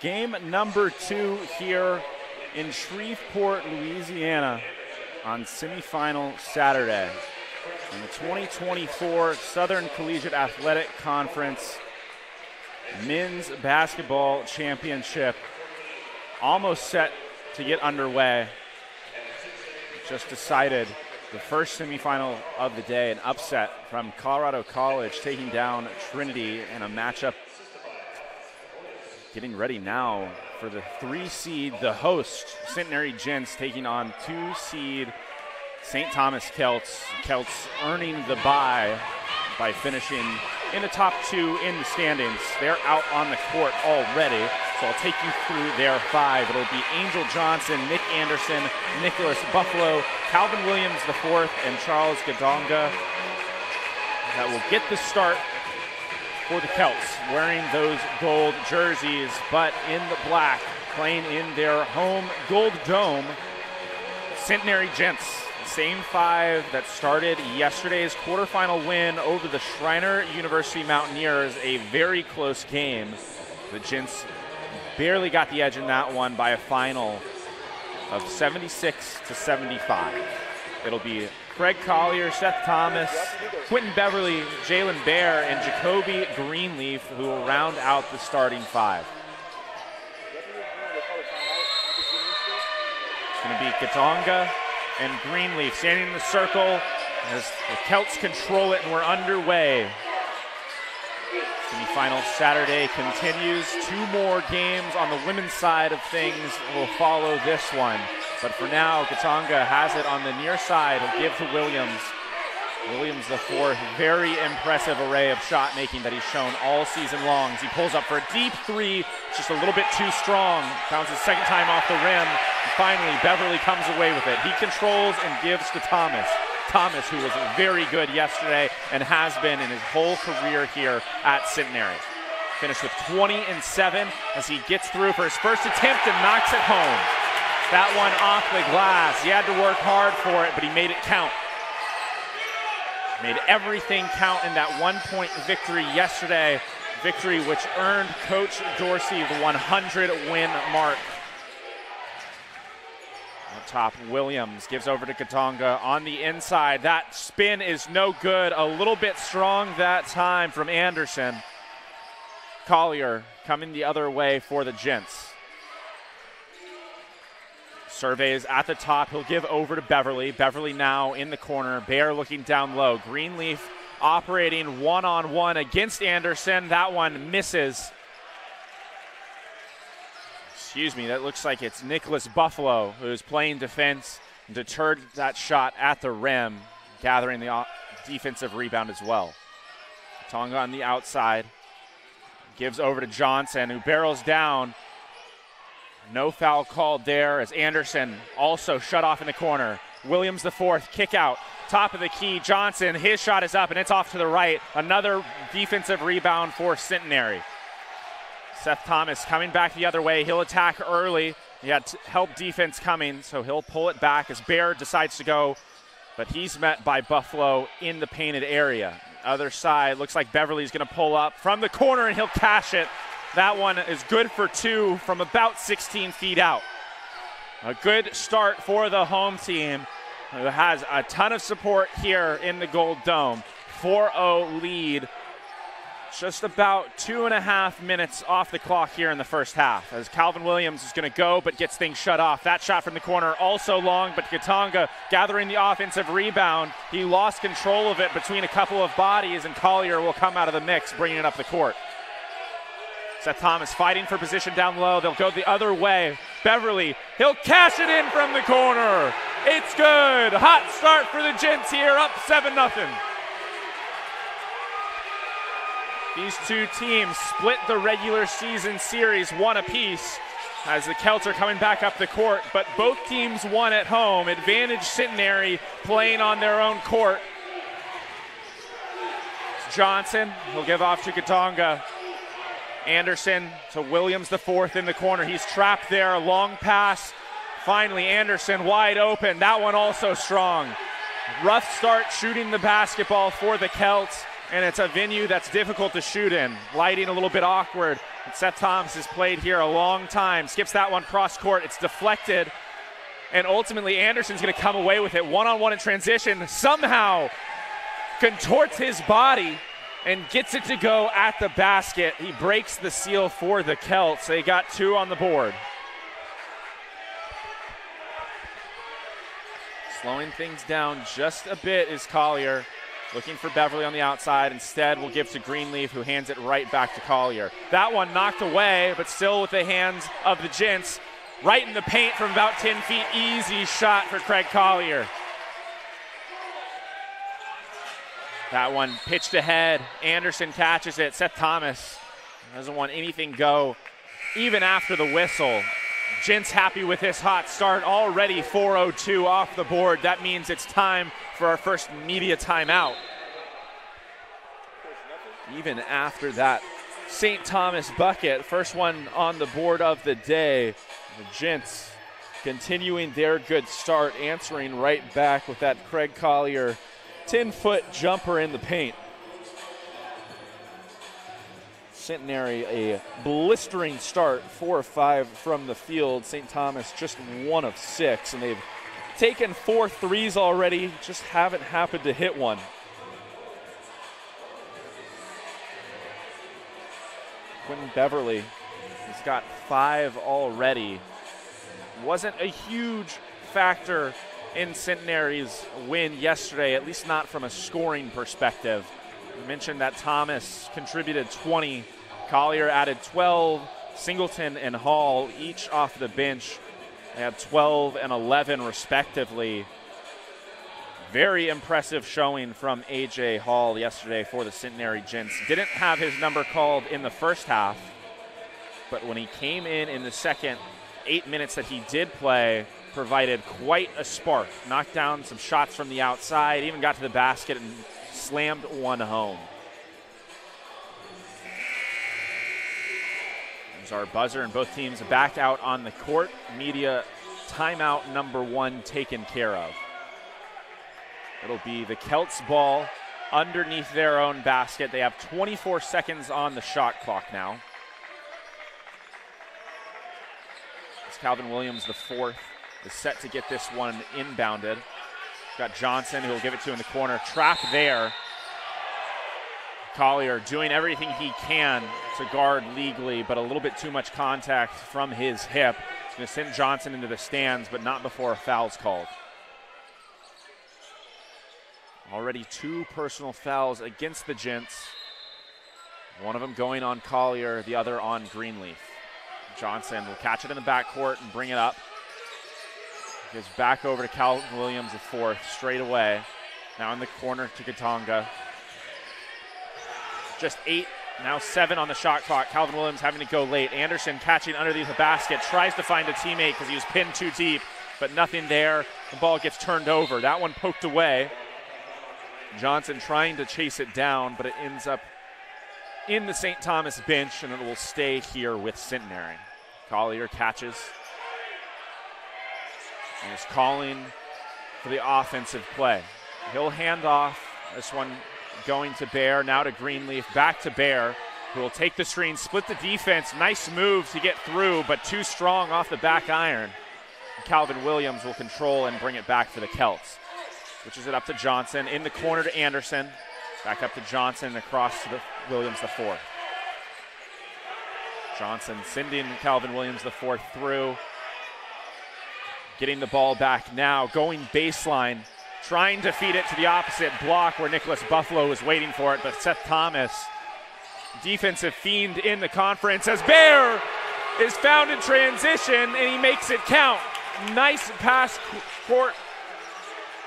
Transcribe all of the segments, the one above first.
Game number two here in Shreveport, Louisiana on semifinal Saturday. In the 2024 Southern Collegiate Athletic Conference Men's Basketball Championship almost set to get underway. Just decided the first semifinal of the day, an upset from Colorado College taking down Trinity in a matchup getting ready now for the three seed, the host, Centenary Gents, taking on two seed St. Thomas Celts. Celts earning the bye by finishing in the top two in the standings. They're out on the court already, so I'll take you through their five. It'll be Angel Johnson, Nick Anderson, Nicholas Buffalo, Calvin Williams the fourth, and Charles Gadonga that will get the start for the Celts, wearing those gold jerseys, but in the black, playing in their home gold dome. Centenary Gents, same five that started yesterday's quarterfinal win over the Schreiner University Mountaineers, a very close game. The Gents barely got the edge in that one by a final of 76 to 75. It'll be Craig Collier, Seth Thomas, Quentin Beverly, Jalen Bear, and Jacoby Greenleaf, who will round out the starting five. It's going to be Katonga and Greenleaf standing in the circle as the Celts control it, and we're underway. Semi-final Saturday continues. Two more games on the women's side of things will follow this one. But for now, Katonga has it on the near side. He'll give to Williams. Williams, the fourth, very impressive array of shot making that he's shown all season long. As he pulls up for a deep three, just a little bit too strong. Bounces second time off the rim. And finally, Beverly comes away with it. He controls and gives to Thomas. Thomas, who was very good yesterday and has been in his whole career here at Centenary. Finished with 20 and 7 as he gets through for his first attempt and knocks it home. That one off the glass. He had to work hard for it, but he made it count. Made everything count in that one point victory yesterday. Victory which earned Coach Dorsey the 100 win mark. On top, Williams gives over to Katonga on the inside. That spin is no good. A little bit strong that time from Anderson. Collier coming the other way for the Gents. Surveys at the top. He'll give over to Beverly. Beverly now in the corner. Bear looking down low. Greenleaf operating one on one against Anderson. That one misses. Excuse me, that looks like it's Nicholas Buffalo who's playing defense deterred that shot at the rim, gathering the defensive rebound as well. Tonga on the outside. Gives over to Johnson, who barrels down no foul called there as Anderson also shut off in the corner. Williams the fourth, kick out, top of the key. Johnson, his shot is up and it's off to the right. Another defensive rebound for Centenary. Seth Thomas coming back the other way. He'll attack early. He had help defense coming, so he'll pull it back as Bear decides to go, but he's met by Buffalo in the painted area. Other side, looks like Beverly's going to pull up from the corner and he'll cash it that one is good for two from about 16 feet out. A good start for the home team who has a ton of support here in the Gold Dome. 4 0 lead. Just about two and a half minutes off the clock here in the first half as Calvin Williams is going to go but gets things shut off. That shot from the corner also long, but Katonga gathering the offensive rebound. He lost control of it between a couple of bodies, and Collier will come out of the mix, bringing it up the court. Seth Thomas fighting for position down low. They'll go the other way. Beverly, he'll cash it in from the corner. It's good. Hot start for the Gents here, up 7 0. These two teams split the regular season series one apiece as the Celts are coming back up the court, but both teams won at home. Advantage Centenary playing on their own court. Johnson, he'll give off to Katonga. Anderson to Williams, the fourth in the corner. He's trapped there. A long pass. Finally, Anderson wide open. That one also strong. Rough start shooting the basketball for the Celts, and it's a venue that's difficult to shoot in. Lighting a little bit awkward. And Seth Thomas has played here a long time. Skips that one cross court. It's deflected. And ultimately, Anderson's going to come away with it one on one in transition. Somehow contorts his body and gets it to go at the basket. He breaks the seal for the Celts. They got two on the board. Slowing things down just a bit is Collier. Looking for Beverly on the outside. Instead, we'll give to Greenleaf, who hands it right back to Collier. That one knocked away, but still with the hands of the Gents. Right in the paint from about 10 feet. Easy shot for Craig Collier. That one pitched ahead. Anderson catches it. Seth Thomas doesn't want anything go, even after the whistle. Gents happy with this hot start. Already 4:02 off the board. That means it's time for our first media timeout. Even after that St. Thomas bucket, first one on the board of the day. The Gents continuing their good start, answering right back with that Craig Collier 10 foot jumper in the paint. Centenary a blistering start, four or five from the field. St. Thomas just one of six, and they've taken four threes already, just haven't happened to hit one. Quentin Beverly he's got five already. Wasn't a huge factor in Centenary's win yesterday, at least not from a scoring perspective. I mentioned that Thomas contributed 20, Collier added 12, Singleton and Hall each off the bench. They had 12 and 11 respectively. Very impressive showing from AJ Hall yesterday for the Centenary Gents. Didn't have his number called in the first half, but when he came in in the second eight minutes that he did play, provided quite a spark. Knocked down some shots from the outside, even got to the basket and slammed one home. There's our buzzer, and both teams back out on the court. Media timeout number one taken care of. It'll be the Celts ball underneath their own basket. They have 24 seconds on the shot clock now. It's Calvin Williams, the fourth is set to get this one inbounded. Got Johnson who will give it to in the corner. Trap there. Collier doing everything he can to guard legally, but a little bit too much contact from his hip. He's going to send Johnson into the stands, but not before a foul's called. Already two personal fouls against the Gents. One of them going on Collier, the other on Greenleaf. Johnson will catch it in the backcourt and bring it up. Gives back over to Calvin Williams, the fourth, straight away. Now in the corner to Katonga. Just eight, now seven on the shot clock. Calvin Williams having to go late. Anderson catching underneath the basket, tries to find a teammate because he was pinned too deep, but nothing there. The ball gets turned over. That one poked away. Johnson trying to chase it down, but it ends up in the St. Thomas bench, and it will stay here with Centenary. Collier catches, and is calling for the offensive play. He'll hand off this one going to Bear, now to Greenleaf, back to Bear, who will take the screen, split the defense. Nice move to get through, but too strong off the back iron. Calvin Williams will control and bring it back for the Celts. Switches it up to Johnson, in the corner to Anderson, back up to Johnson, across to the Williams the fourth. Johnson sending Calvin Williams the fourth through. Getting the ball back now, going baseline, trying to feed it to the opposite block where Nicholas Buffalo was waiting for it, but Seth Thomas defensive fiend in the conference as Bear is found in transition and he makes it count. Nice pass court,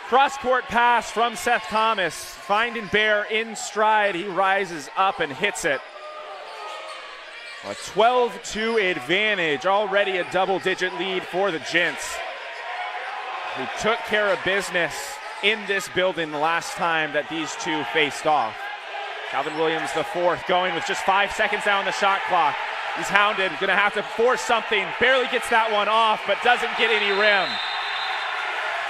cross court pass from Seth Thomas, finding Bear in stride. He rises up and hits it. A 12 2 advantage, already a double digit lead for the Gents, who took care of business in this building the last time that these two faced off. Calvin Williams, the fourth, going with just five seconds down the shot clock. He's hounded, gonna have to force something. Barely gets that one off, but doesn't get any rim.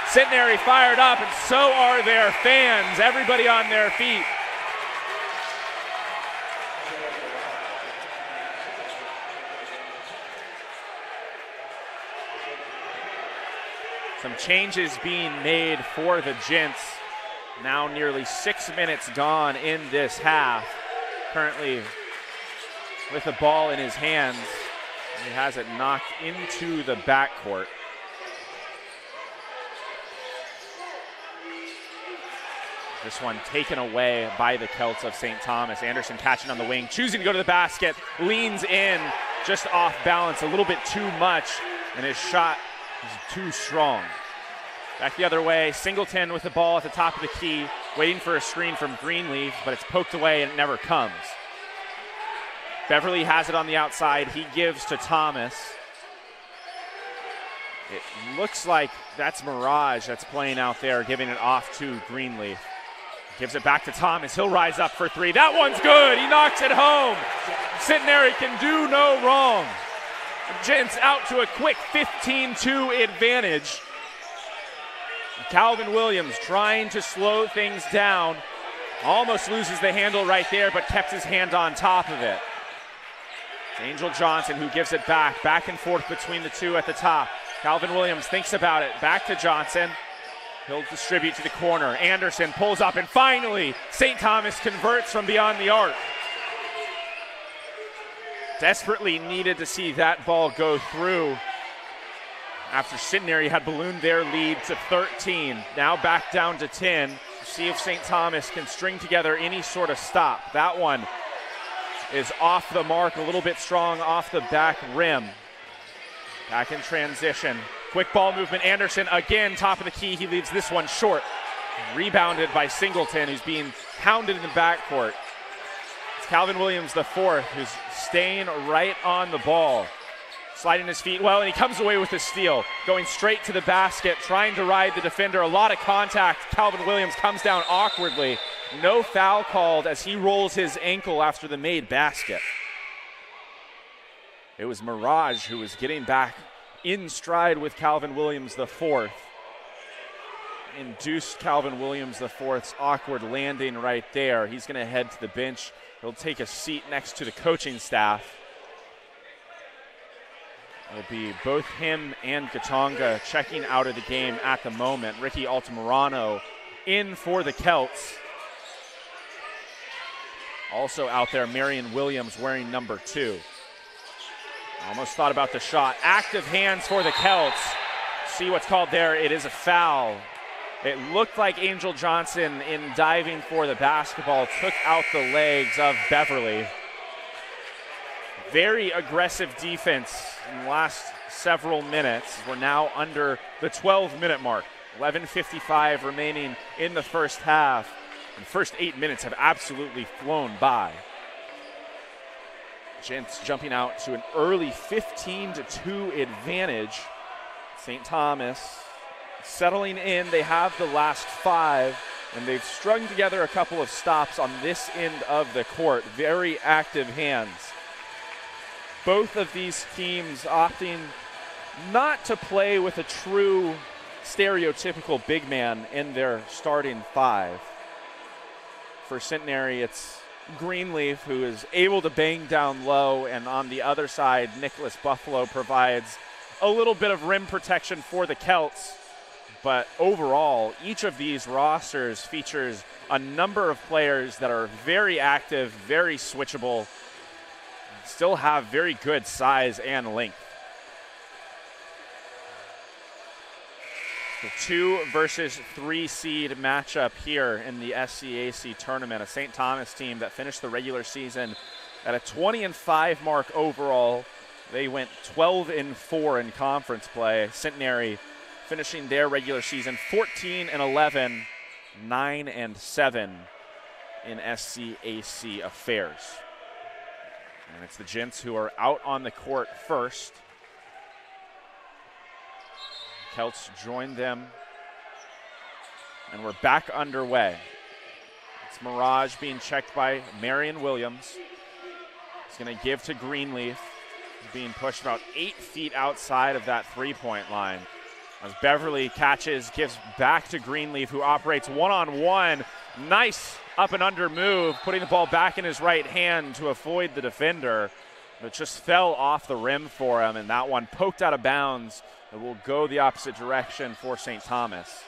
Centenary fired up, and so are their fans. Everybody on their feet. Some changes being made for the Gents. Now nearly six minutes gone in this half. Currently with the ball in his hands. He has it knocked into the backcourt. This one taken away by the Celts of St. Thomas. Anderson catching on the wing, choosing to go to the basket, leans in, just off balance a little bit too much, and his shot is too strong. Back the other way, Singleton with the ball at the top of the key, waiting for a screen from Greenleaf, but it's poked away and it never comes. Beverly has it on the outside. He gives to Thomas. It looks like that's Mirage that's playing out there, giving it off to Greenleaf. Gives it back to Thomas. He'll rise up for three. That one's good. He knocks it home. Centenary can do no wrong. Gents out to a quick 15 2 advantage. Calvin Williams trying to slow things down. Almost loses the handle right there, but kept his hand on top of it. Angel Johnson who gives it back, back and forth between the two at the top. Calvin Williams thinks about it, back to Johnson. He'll distribute to the corner. Anderson pulls up, and finally, St. Thomas converts from beyond the arc. Desperately needed to see that ball go through after Centenary had ballooned their lead to 13. Now back down to 10. See if St. Thomas can string together any sort of stop. That one is off the mark, a little bit strong off the back rim. Back in transition. Quick ball movement. Anderson again, top of the key. He leaves this one short. Rebounded by Singleton, who's being hounded in the backcourt. Calvin Williams, the fourth, who's staying right on the ball. Sliding his feet well, and he comes away with a steal. Going straight to the basket, trying to ride the defender. A lot of contact. Calvin Williams comes down awkwardly. No foul called as he rolls his ankle after the made basket. It was Mirage who was getting back in stride with Calvin Williams the fourth. Induced Calvin Williams the fourth's awkward landing right there. He's going to head to the bench. He'll take a seat next to the coaching staff. It'll be both him and Gatonga checking out of the game at the moment. Ricky Altamirano in for the Celts. Also out there, Marion Williams wearing number two. Almost thought about the shot. Active hands for the Celts. See what's called there. It is a foul. It looked like Angel Johnson, in diving for the basketball, took out the legs of Beverly. Very aggressive defense in the last several minutes. We're now under the 12 minute mark. 11.55 remaining in the first half. The first eight minutes have absolutely flown by. Gents jumping out to an early 15 to 2 advantage. St. Thomas settling in. They have the last five, and they've strung together a couple of stops on this end of the court. Very active hands. Both of these teams opting not to play with a true stereotypical big man in their starting five. For Centenary, it's Greenleaf who is able to bang down low, and on the other side, Nicholas Buffalo provides a little bit of rim protection for the Celts. But overall, each of these rosters features a number of players that are very active, very switchable, still have very good size and length. The two versus three seed matchup here in the SCAC tournament. A St. Thomas team that finished the regular season At a 20 and 5 mark overall, they went 12 and 4 in conference play. Centenary finishing their regular season 14 and 11, 9 and 7 in SCAC affairs. And it's the Gents who are out on the court first. Celts joined them. And we're back underway. It's Mirage being checked by Marion Williams. He's going to give to Greenleaf, being pushed about eight feet outside of that three point line. As Beverly catches, gives back to Greenleaf, who operates one on one. Nice up and under move, putting the ball back in his right hand to avoid the defender. It just fell off the rim for him, and that one poked out of bounds. It will go the opposite direction for St. Thomas.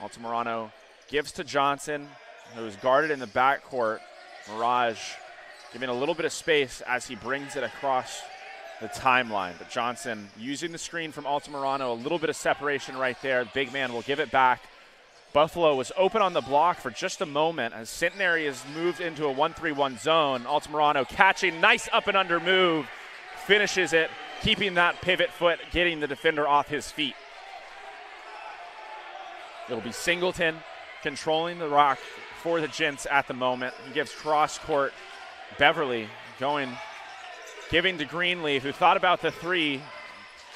Altamirano gives to Johnson, who's guarded in the backcourt. Mirage giving a little bit of space as he brings it across the timeline. But Johnson using the screen from Altamirano, a little bit of separation right there. Big man will give it back. Buffalo was open on the block for just a moment as Centenary has moved into a 1 3 1 zone. Altamirano catching, nice up and under move, finishes it, keeping that pivot foot, getting the defender off his feet. It'll be Singleton controlling the rock for the Gents at the moment. He gives cross court Beverly going, giving to Greenleaf, who thought about the three,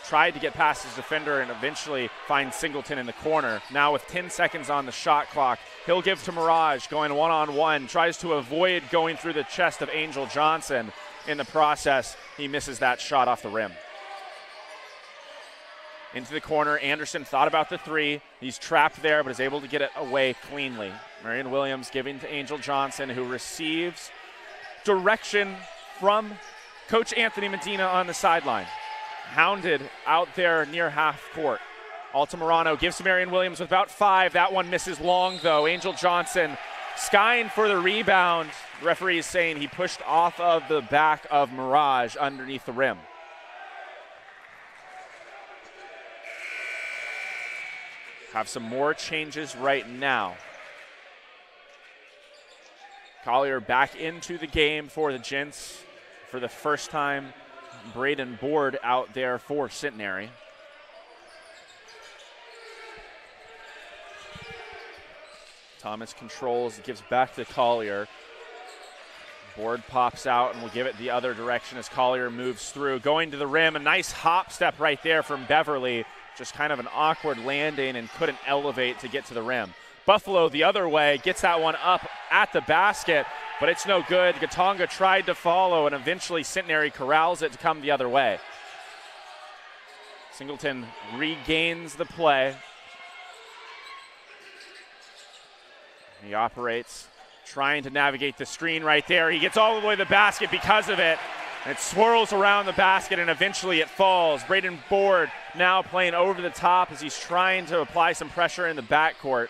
tried to get past his defender, and eventually finds Singleton in the corner. Now, with 10 seconds on the shot clock, he'll give to Mirage, going one on one, tries to avoid going through the chest of Angel Johnson. In the process, he misses that shot off the rim into the corner. Anderson thought about the three. He's trapped there, but is able to get it away cleanly. Marion Williams giving to Angel Johnson, who receives direction from Coach Anthony Medina on the sideline. Hounded out there near half court. Altamirano gives to Marion Williams with about five. That one misses long, though. Angel Johnson skying for the rebound. Referee is saying he pushed off of the back of Mirage underneath the rim. Have some more changes right now. Collier back into the game for the Gents for the first time. Braden Board out there for Centenary. Thomas controls, gives back to Collier. Board pops out and will give it the other direction as Collier moves through. Going to the rim, a nice hop step right there from Beverly just kind of an awkward landing and couldn't elevate to get to the rim. Buffalo the other way gets that one up at the basket, but it's no good. Gatonga tried to follow, and eventually Centenary corrals it to come the other way. Singleton regains the play. He operates, trying to navigate the screen right there. He gets all the way to the basket because of it. It swirls around the basket and eventually it falls. Braden Board now playing over the top as he's trying to apply some pressure in the backcourt.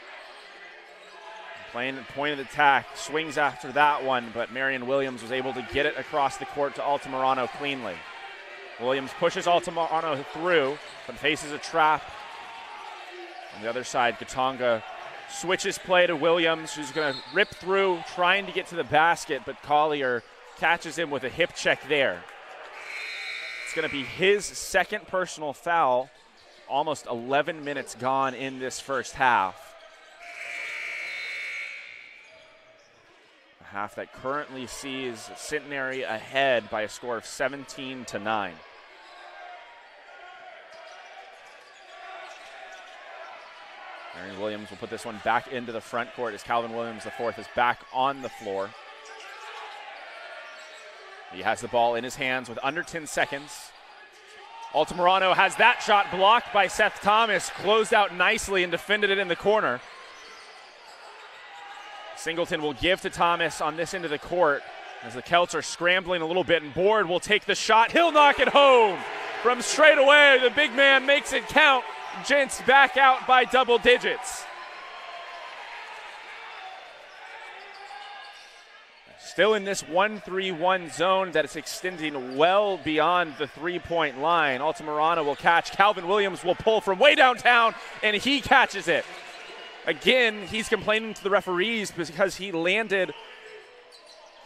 Playing point of attack, swings after that one, but Marion Williams was able to get it across the court to Altamirano cleanly. Williams pushes Altamirano through, but faces a trap. On the other side, Gatonga switches play to Williams, who's going to rip through, trying to get to the basket, but Collier catches him with a hip check there. It's going to be his second personal foul. Almost 11 minutes gone in this first half. Half that currently sees Centenary ahead by a score of 17 to 9. Marion Williams will put this one back into the front court as Calvin Williams, the fourth, is back on the floor. He has the ball in his hands with under 10 seconds. Altamirano has that shot blocked by Seth Thomas, closed out nicely and defended it in the corner. Singleton will give to Thomas on this end of the court as the Celts are scrambling a little bit, and Board will take the shot. He'll knock it home from straight away. The big man makes it count. Gents back out by double digits. Still in this 1 3 1 zone that is extending well beyond the three point line. Altamirano will catch. Calvin Williams will pull from way downtown, and he catches it. Again, he's complaining to the referees because he landed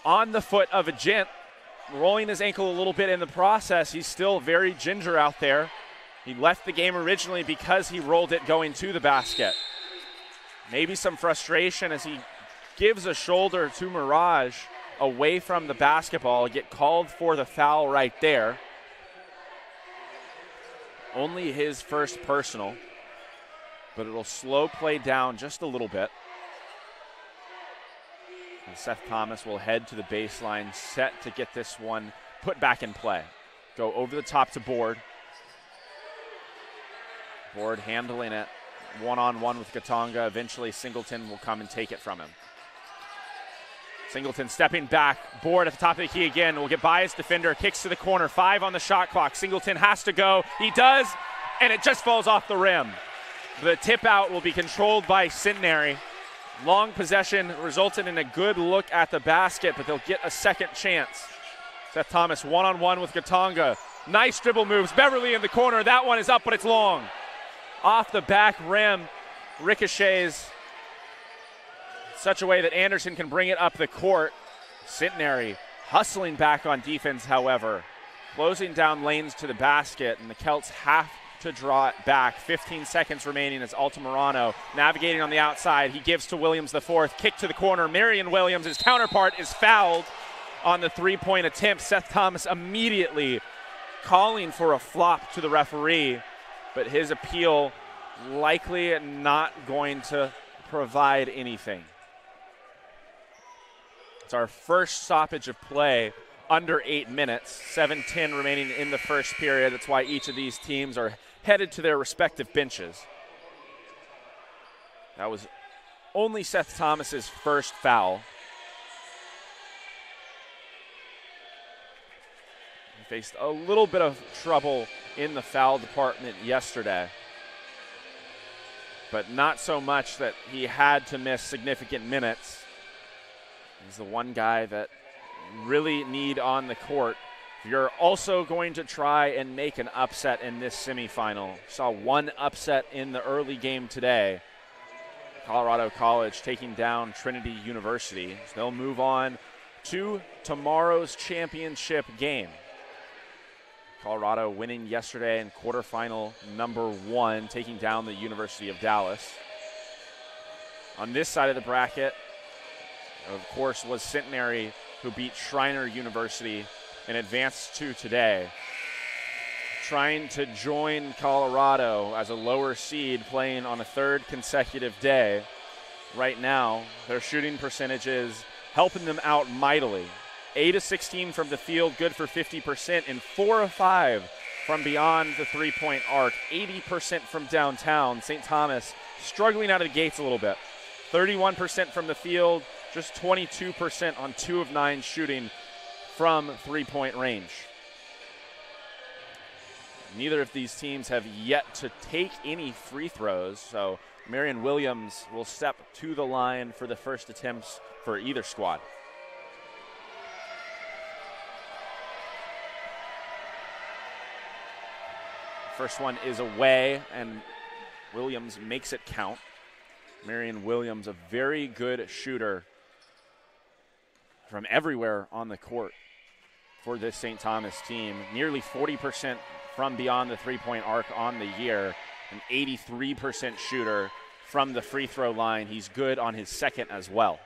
on the foot of a gent, rolling his ankle a little bit in the process. He's still very ginger out there. He left the game originally because he rolled it going to the basket. Maybe some frustration as he gives a shoulder to Mirage away from the basketball. Get called for the foul right there. Only his first personal, but it'll slow play down just a little bit. And Seth Thomas will head to the baseline, set to get this one put back in play. Go over the top to Board. Board handling it one on one with Gatonga. Eventually, Singleton will come and take it from him. Singleton stepping back, board at the top of the key again. Will get by his defender, kicks to the corner, five on the shot clock. Singleton has to go. He does, and it just falls off the rim. The tip out will be controlled by Centenary. Long possession resulted in a good look at the basket, but they'll get a second chance. Seth Thomas one on one with Gatonga. Nice dribble moves. Beverly in the corner. That one is up, but it's long. Off the back rim, ricochets such a way that Anderson can bring it up the court. Centenary hustling back on defense, however, closing down lanes to the basket, and the Celts have to draw it back. 15 seconds remaining as Altamirano navigating on the outside. He gives to Williams the fourth. Kick to the corner. Marion Williams, his counterpart, is fouled on the three point attempt. Seth Thomas immediately calling for a flop to the referee, but his appeal likely not going to provide anything. It's our first stoppage of play under eight minutes, 7 10 remaining in the first period. That's why each of these teams are headed to their respective benches. That was only Seth Thomas's first foul. He faced a little bit of trouble in the foul department yesterday, but not so much that he had to miss significant minutes. He's the one guy that really need on the court. You're also going to try and make an upset in this semifinal. Saw one upset in the early game today. Colorado College taking down Trinity University. They'll move on to tomorrow's championship game. Colorado winning yesterday in quarterfinal number one, taking down the University of Dallas. On this side of the bracket, of course, was Centenary, who beat Schreiner University and advanced to today. Trying to join Colorado as a lower seed playing on a third consecutive day. Right now, their shooting percentages helping them out mightily. 8 of 16 from the field, good for 50%, and 4 of 5 from beyond the three point arc. 80% from downtown. St. Thomas struggling out of the gates a little bit. 31% from the field, just 22% on two of nine shooting from three point range. Neither of these teams have yet to take any free throws, so Marion Williams will step to the line for the first attempts for either squad. First one is away, and Williams makes it count. Marion Williams, a very good shooter from everywhere on the court for this St. Thomas team. Nearly 40% from beyond the three point arc on the year, an 83% shooter from the free throw line. He's good on his second as well.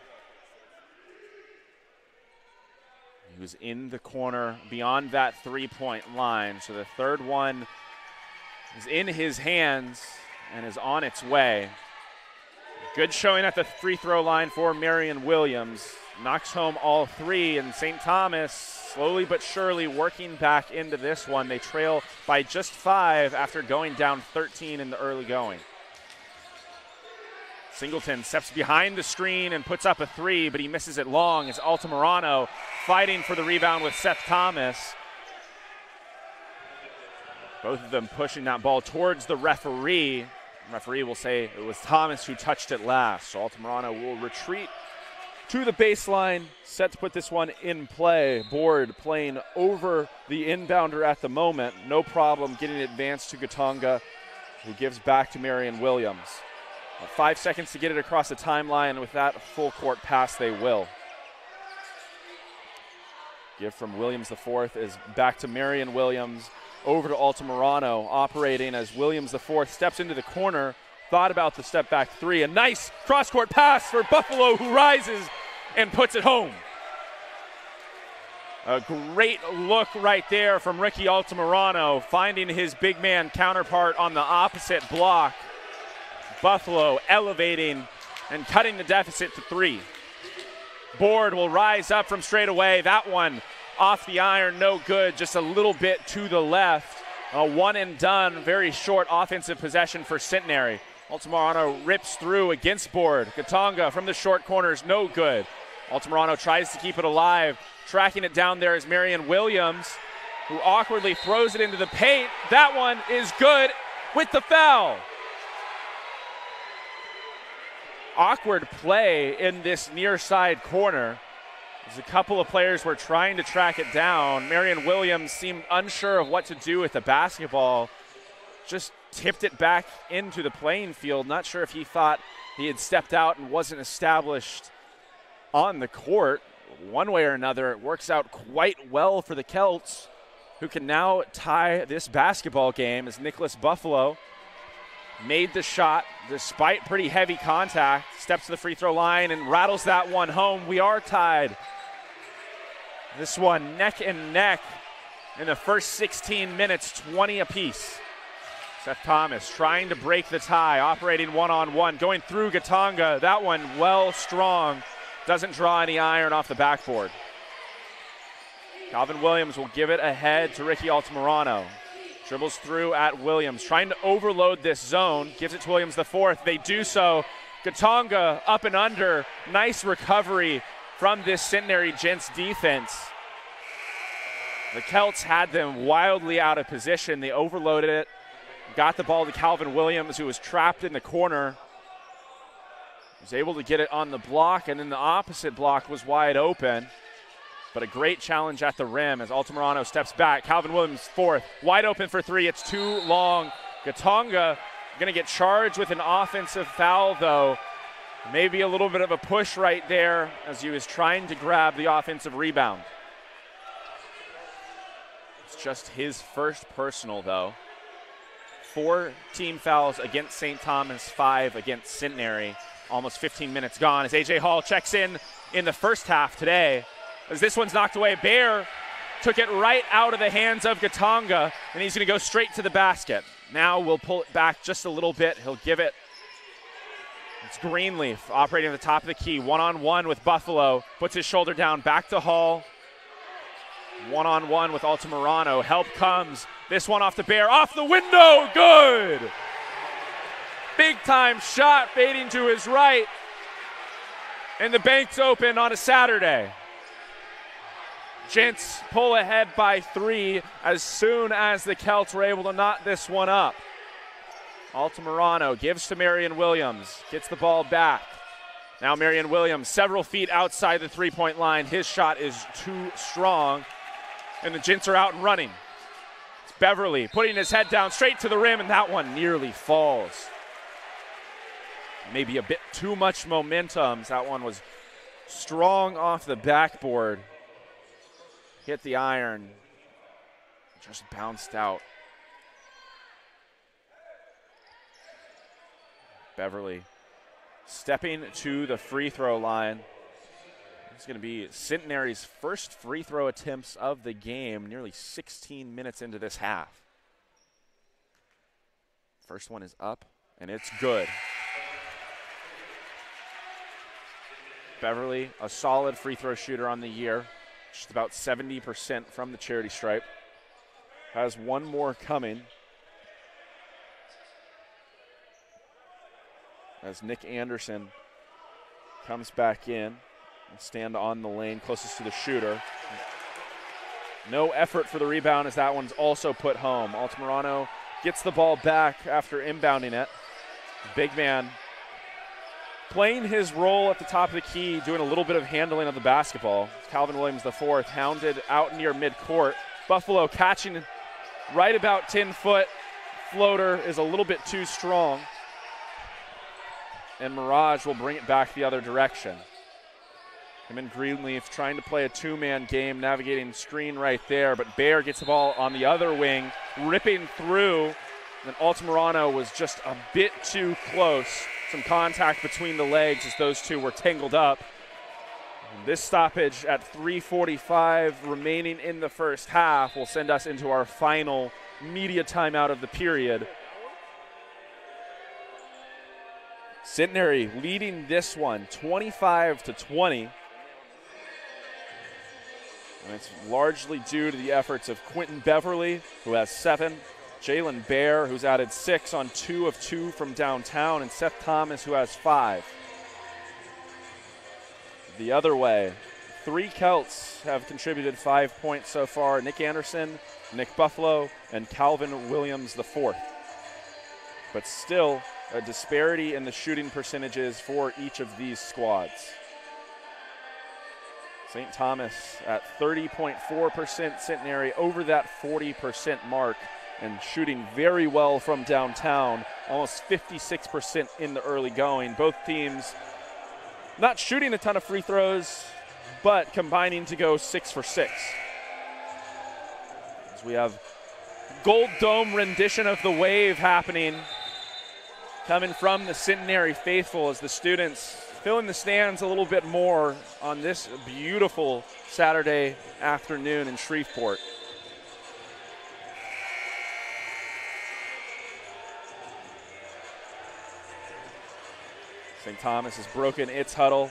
He was in the corner beyond that three point line. So the third one is in his hands and is on its way. Good showing at the free throw line for Marion Williams knocks home all three, and St. Thomas slowly but surely working back into this one. They trail by just five after going down 13 in the early going. Singleton steps behind the screen and puts up a three, but he misses it long as Altamirano fighting for the rebound with Seth Thomas. Both of them pushing that ball towards the referee. Referee will say it was Thomas who touched it last. So Altamirano will retreat to the baseline, set to put this one in play. Board playing over the inbounder at the moment. No problem getting advanced to Gatonga, who gives back to Marion Williams. Five seconds to get it across the timeline. With that full court pass, they will. Give from Williams the fourth is back to Marion Williams over to Altamirano, operating as Williams the fourth steps into the corner. Thought about the step back three. A nice cross court pass for Buffalo, who rises and puts it home. A great look right there from Ricky Altamirano, finding his big man counterpart on the opposite block. Buffalo elevating and cutting the deficit to three. Board will rise up from straight away. That one off the iron, no good, just a little bit to the left. A one and done, very short offensive possession for Centenary. Altamirano rips through against board. Gatonga from the short corners, no good. Altamirano tries to keep it alive. Tracking it down there is Marion Williams, who awkwardly throws it into the paint. That one is good with the foul. Awkward play in this near side corner. A couple of players were trying to track it down. Marion Williams seemed unsure of what to do with the basketball. Just tipped it back into the playing field. Not sure if he thought he had stepped out and wasn't established on the court. One way or another, it works out quite well for the Celts, who can now tie this basketball game as Nicholas Buffalo made the shot despite pretty heavy contact, steps to the free throw line and rattles that one home. We are tied. This one neck and neck in the first 16 minutes, 20 apiece. Seth Thomas trying to break the tie, operating one on one, going through Gatonga. That one well strong, doesn't draw any iron off the backboard. Calvin Williams will give it ahead to Ricky Altamirano. Dribbles through at Williams, trying to overload this zone. Gives it to Williams the fourth. They do so. Gatonga up and under. Nice recovery from this Centenary Gents defense. The Celts had them wildly out of position. They overloaded it. Got the ball to Calvin Williams, who was trapped in the corner. Was able to get it on the block, and then the opposite block was wide open. But a great challenge at the rim as Altamirano steps back. Calvin Williams, fourth, wide open for three. It's too long. Gatonga going to get charged with an offensive foul, though. Maybe a little bit of a push right there as he was trying to grab the offensive rebound. It's just his first personal, though four team fouls against St. Thomas, five against Centenary. Almost 15 minutes gone as AJ Hall checks in in the first half today. As this one's knocked away, Bear took it right out of the hands of Gatonga, and he's going to go straight to the basket. Now we'll pull it back just a little bit. He'll give it. It's Greenleaf operating at the top of the key, one on one with Buffalo. Puts his shoulder down, back to Hall. One on one with Altamirano. Help comes. This one off the bear, off the window. Good. Big time shot fading to his right. And the bank's open on a Saturday. Gents pull ahead by three as soon as the Celts were able to knot this one up. Altamirano gives to Marion Williams, gets the ball back. Now Marion Williams, several feet outside the three point line. His shot is too strong and the Gents are out and running. It's Beverly putting his head down straight to the rim, and that one nearly falls. Maybe a bit too much momentum. That one was strong off the backboard. Hit the iron. Just bounced out. Beverly stepping to the free throw line. It's going to be Centenary's first free throw attempts of the game, nearly 16 minutes into this half. First one is up, and it's good. Beverly, a solid free throw shooter on the year, just about 70% from the charity stripe. Has one more coming. As Nick Anderson comes back in and stand on the lane closest to the shooter. No effort for the rebound as that one's also put home. Altamirano gets the ball back after inbounding it. Big man playing his role at the top of the key, doing a little bit of handling of the basketball. Calvin Williams, the fourth, hounded out near midcourt. Buffalo catching right about 10 foot. Floater is a little bit too strong. And Mirage will bring it back the other direction. Him and Greenleaf trying to play a two man game, navigating screen right there, but Bear gets the ball on the other wing, ripping through. And Altamirano was just a bit too close. Some contact between the legs as those two were tangled up. And this stoppage at 3:45 remaining in the first half will send us into our final media timeout of the period. Centenary leading this one 25 to 20. And it's largely due to the efforts of Quentin Beverly, who has seven, Jalen Bear, who's added six on two of two from downtown, and Seth Thomas, who has five. The other way, three Celts have contributed five points so far Nick Anderson, Nick Buffalo, and Calvin Williams, the fourth. But still, a disparity in the shooting percentages for each of these squads. St. Thomas at 30.4% centenary, over that 40% mark, and shooting very well from downtown, almost 56% in the early going. Both teams not shooting a ton of free throws, but combining to go six for six. As we have Gold Dome rendition of the wave happening coming from the Centenary faithful as the students filling the stands a little bit more on this beautiful Saturday afternoon in Shreveport. St. Thomas has broken its huddle.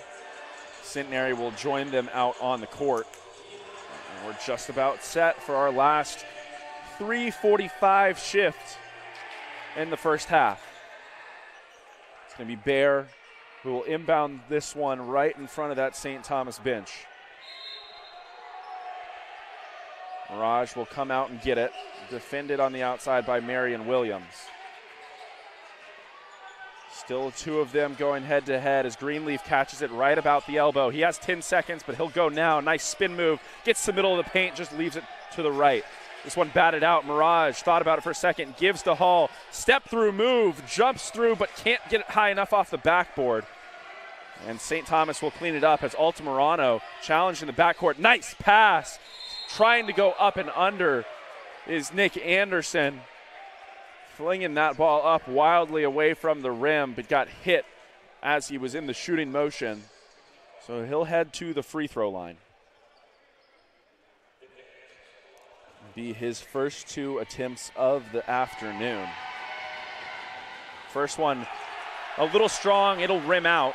Centenary will join them out on the court. And we're just about set for our last 345 shift in the first half. It's going to be Bear who will inbound this one right in front of that St. Thomas bench. Mirage will come out and get it, defended on the outside by Marion Williams. Still two of them going head to head as Greenleaf catches it right about the elbow. He has 10 seconds, but he'll go now. Nice spin move. Gets the middle of the paint, just leaves it to the right. This one batted out. Mirage thought about it for a second, gives to Hall. Step through move, jumps through, but can't get it high enough off the backboard. And St. Thomas will clean it up as Altamirano challenging the backcourt. Nice pass. Trying to go up and under is Nick Anderson. Flinging that ball up wildly away from the rim, but got hit as he was in the shooting motion. So he'll head to the free throw line. Be his first two attempts of the afternoon. First one a little strong, it'll rim out.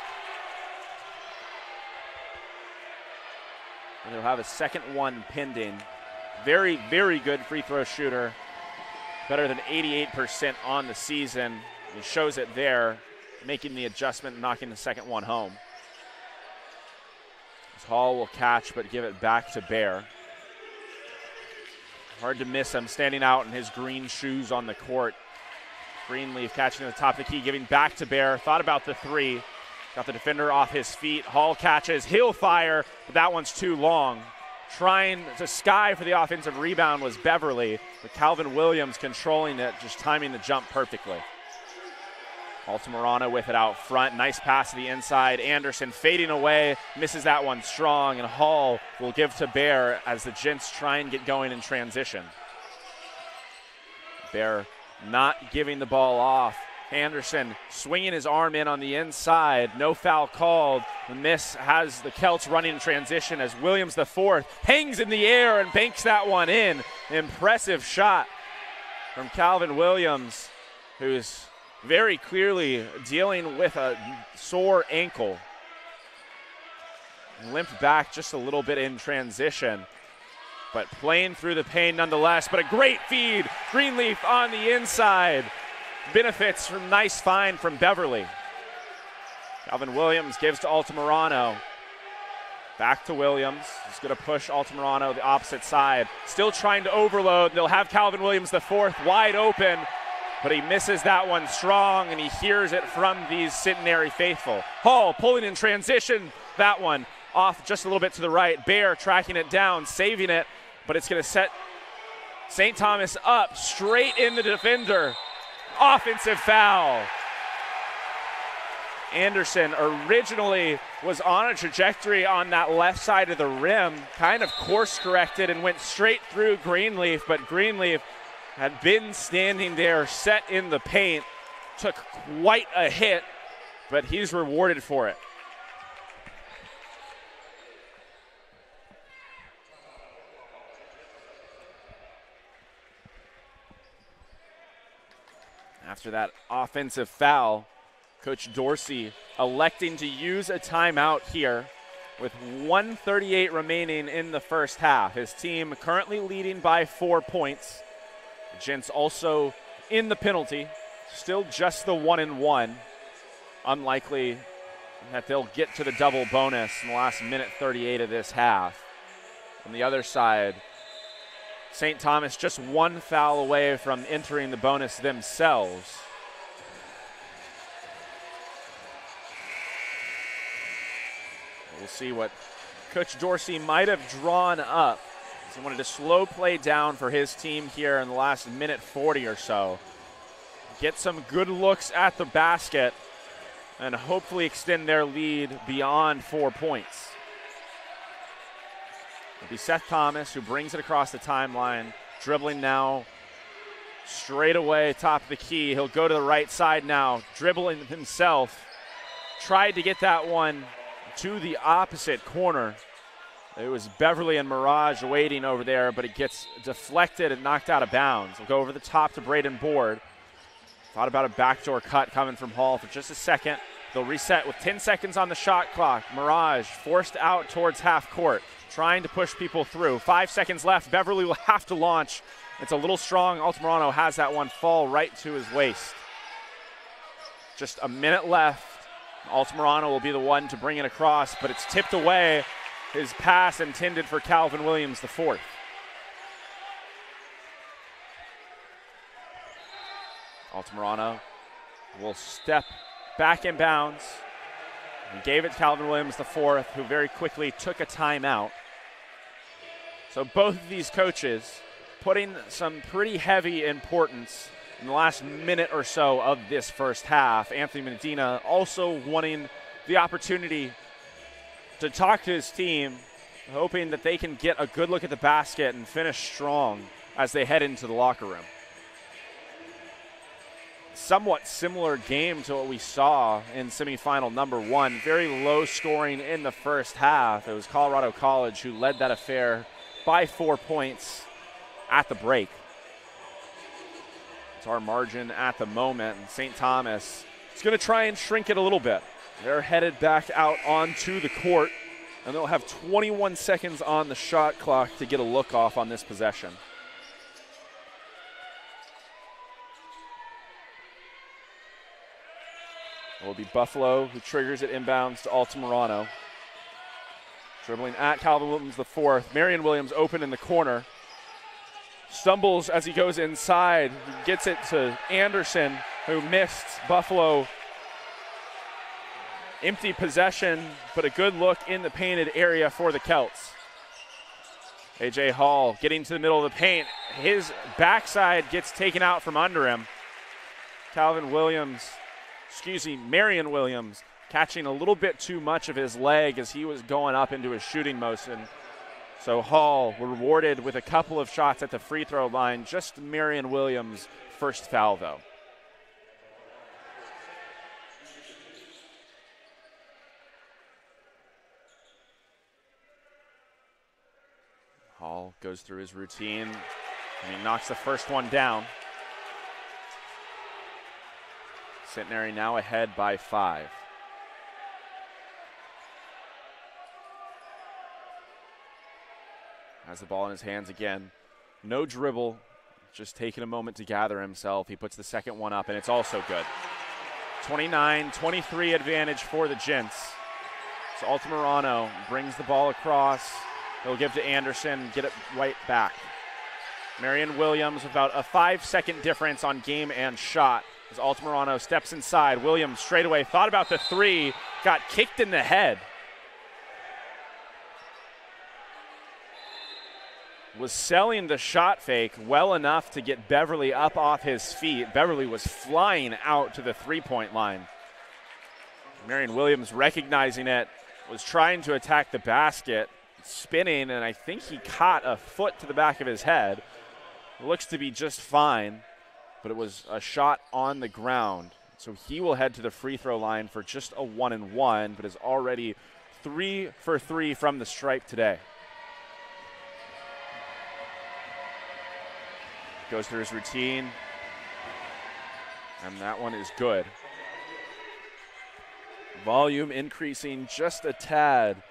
And he'll have a second one pending. Very, very good free throw shooter. Better than 88% on the season. He shows it there, making the adjustment, knocking the second one home. Hall will catch, but give it back to Bear. Hard to miss him standing out in his green shoes on the court. Greenleaf catching at the top of the key, giving back to Bear. Thought about the three. Got the defender off his feet. Hall catches. He'll fire, but that one's too long. Trying to sky for the offensive rebound was Beverly, but Calvin Williams controlling it, just timing the jump perfectly. Altamirano with it out front. Nice pass to the inside. Anderson fading away, misses that one strong, and Hall will give to Bear as the Gents try and get going in transition. Bear not giving the ball off. Anderson swinging his arm in on the inside. No foul called. The miss has the Celts running in transition as Williams, the fourth, hangs in the air and banks that one in. Impressive shot from Calvin Williams, who's very clearly dealing with a sore ankle. Limped back just a little bit in transition, but playing through the pain nonetheless. But a great feed. Greenleaf on the inside. Benefits from nice find from Beverly. Calvin Williams gives to Altamirano. Back to Williams. He's going to push Altamirano the opposite side. Still trying to overload. They'll have Calvin Williams the fourth wide open but he misses that one strong and he hears it from these centenary faithful. Hall pulling in transition, that one off just a little bit to the right. Bear tracking it down, saving it, but it's going to set St. Thomas up straight in the defender. Offensive foul. Anderson originally was on a trajectory on that left side of the rim, kind of course corrected and went straight through Greenleaf, but Greenleaf had been standing there set in the paint, took quite a hit, but he's rewarded for it. After that offensive foul, Coach Dorsey electing to use a timeout here with 138 remaining in the first half. His team currently leading by four points. Gents also in the penalty, still just the one and one. Unlikely that they'll get to the double bonus in the last minute 38 of this half. On the other side, St. Thomas just one foul away from entering the bonus themselves. We'll see what Coach Dorsey might have drawn up. He wanted to slow play down for his team here in the last minute 40 or so. Get some good looks at the basket and hopefully extend their lead beyond four points. It'll be Seth Thomas who brings it across the timeline, dribbling now straight away, top of the key. He'll go to the right side now, dribbling himself. Tried to get that one to the opposite corner. It was Beverly and Mirage waiting over there, but it gets deflected and knocked out of bounds. We'll go over the top to Braden Board. Thought about a backdoor cut coming from Hall for just a second. They'll reset with 10 seconds on the shot clock. Mirage forced out towards half court trying to push people through. Five seconds left. Beverly will have to launch. It's a little strong. Altamirano has that one fall right to his waist. Just a minute left. Altamirano will be the one to bring it across, but it's tipped away. His pass intended for Calvin Williams, the fourth. Altamirano will step back in bounds. He gave it to Calvin Williams, the fourth, who very quickly took a timeout. So both of these coaches putting some pretty heavy importance in the last minute or so of this first half. Anthony Medina also wanting the opportunity to talk to his team, hoping that they can get a good look at the basket and finish strong as they head into the locker room somewhat similar game to what we saw in semifinal number one. Very low scoring in the first half. It was Colorado College who led that affair by four points at the break. It's our margin at the moment. And St. Thomas is going to try and shrink it a little bit. They're headed back out onto the court, and they'll have 21 seconds on the shot clock to get a look off on this possession. It will be Buffalo who triggers it inbounds to Altamirano. Dribbling at Calvin Williams the fourth. Marion Williams open in the corner. Stumbles as he goes inside. Gets it to Anderson, who missed Buffalo. Empty possession, but a good look in the painted area for the Celts. AJ Hall getting to the middle of the paint. His backside gets taken out from under him. Calvin Williams excuse me, Marion Williams catching a little bit too much of his leg as he was going up into his shooting motion. So Hall rewarded with a couple of shots at the free throw line. Just Marion Williams' first foul, though. Hall goes through his routine and he knocks the first one down. Centenary now ahead by five. Has the ball in his hands again. No dribble, just taking a moment to gather himself. He puts the second one up, and it's also good. 29 23 advantage for the Gents. So Altamirano brings the ball across. He'll give to Anderson, get it right back. Marion Williams, about a five second difference on game and shot. As Altamirano steps inside, Williams straight away thought about the three, got kicked in the head. Was selling the shot fake well enough to get Beverly up off his feet. Beverly was flying out to the three point line. Marion Williams recognizing it, was trying to attack the basket, spinning, and I think he caught a foot to the back of his head. Looks to be just fine, but it was a shot on the ground. So he will head to the free throw line for just a one and one, but is already three for three from the stripe today. Goes through his routine, and that one is good. Volume increasing just a tad.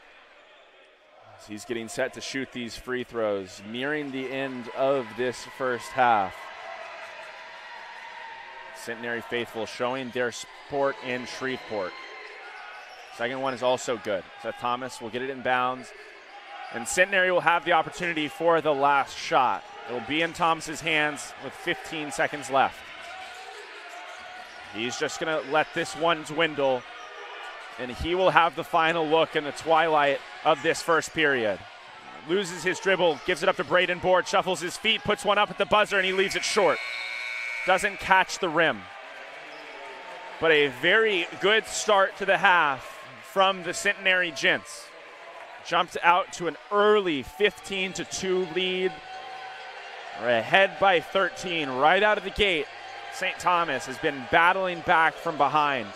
As he's getting set to shoot these free throws, nearing the end of this first half. Centenary faithful showing their support in Shreveport. Second one is also good. Seth Thomas will get it in bounds. And Centenary will have the opportunity for the last shot. It will be in Thomas's hands with 15 seconds left. He's just going to let this one dwindle, and he will have the final look in the twilight of this first period. Loses his dribble, gives it up to Braden Board, shuffles his feet, puts one up at the buzzer, and he leaves it short. Doesn't catch the rim. But a very good start to the half from the Centenary Gents. Jumped out to an early 15 to 2 lead. We're ahead by 13 right out of the gate. St. Thomas has been battling back from behind.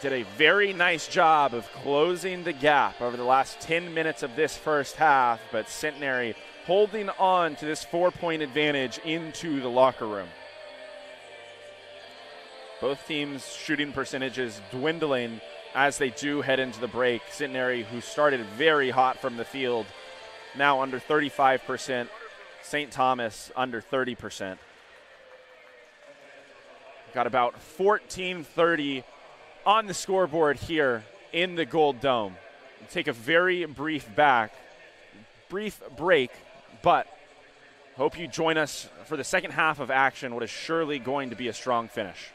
Did a very nice job of closing the gap over the last 10 minutes of this first half, but Centenary holding on to this four point advantage into the locker room. Both teams' shooting percentages dwindling as they do head into the break. Centenary, who started very hot from the field, now under 35%. St. Thomas under 30%. Got about 14:30 on the scoreboard here in the Gold Dome. Take a very brief back, brief break, but hope you join us for the second half of action. What is surely going to be a strong finish.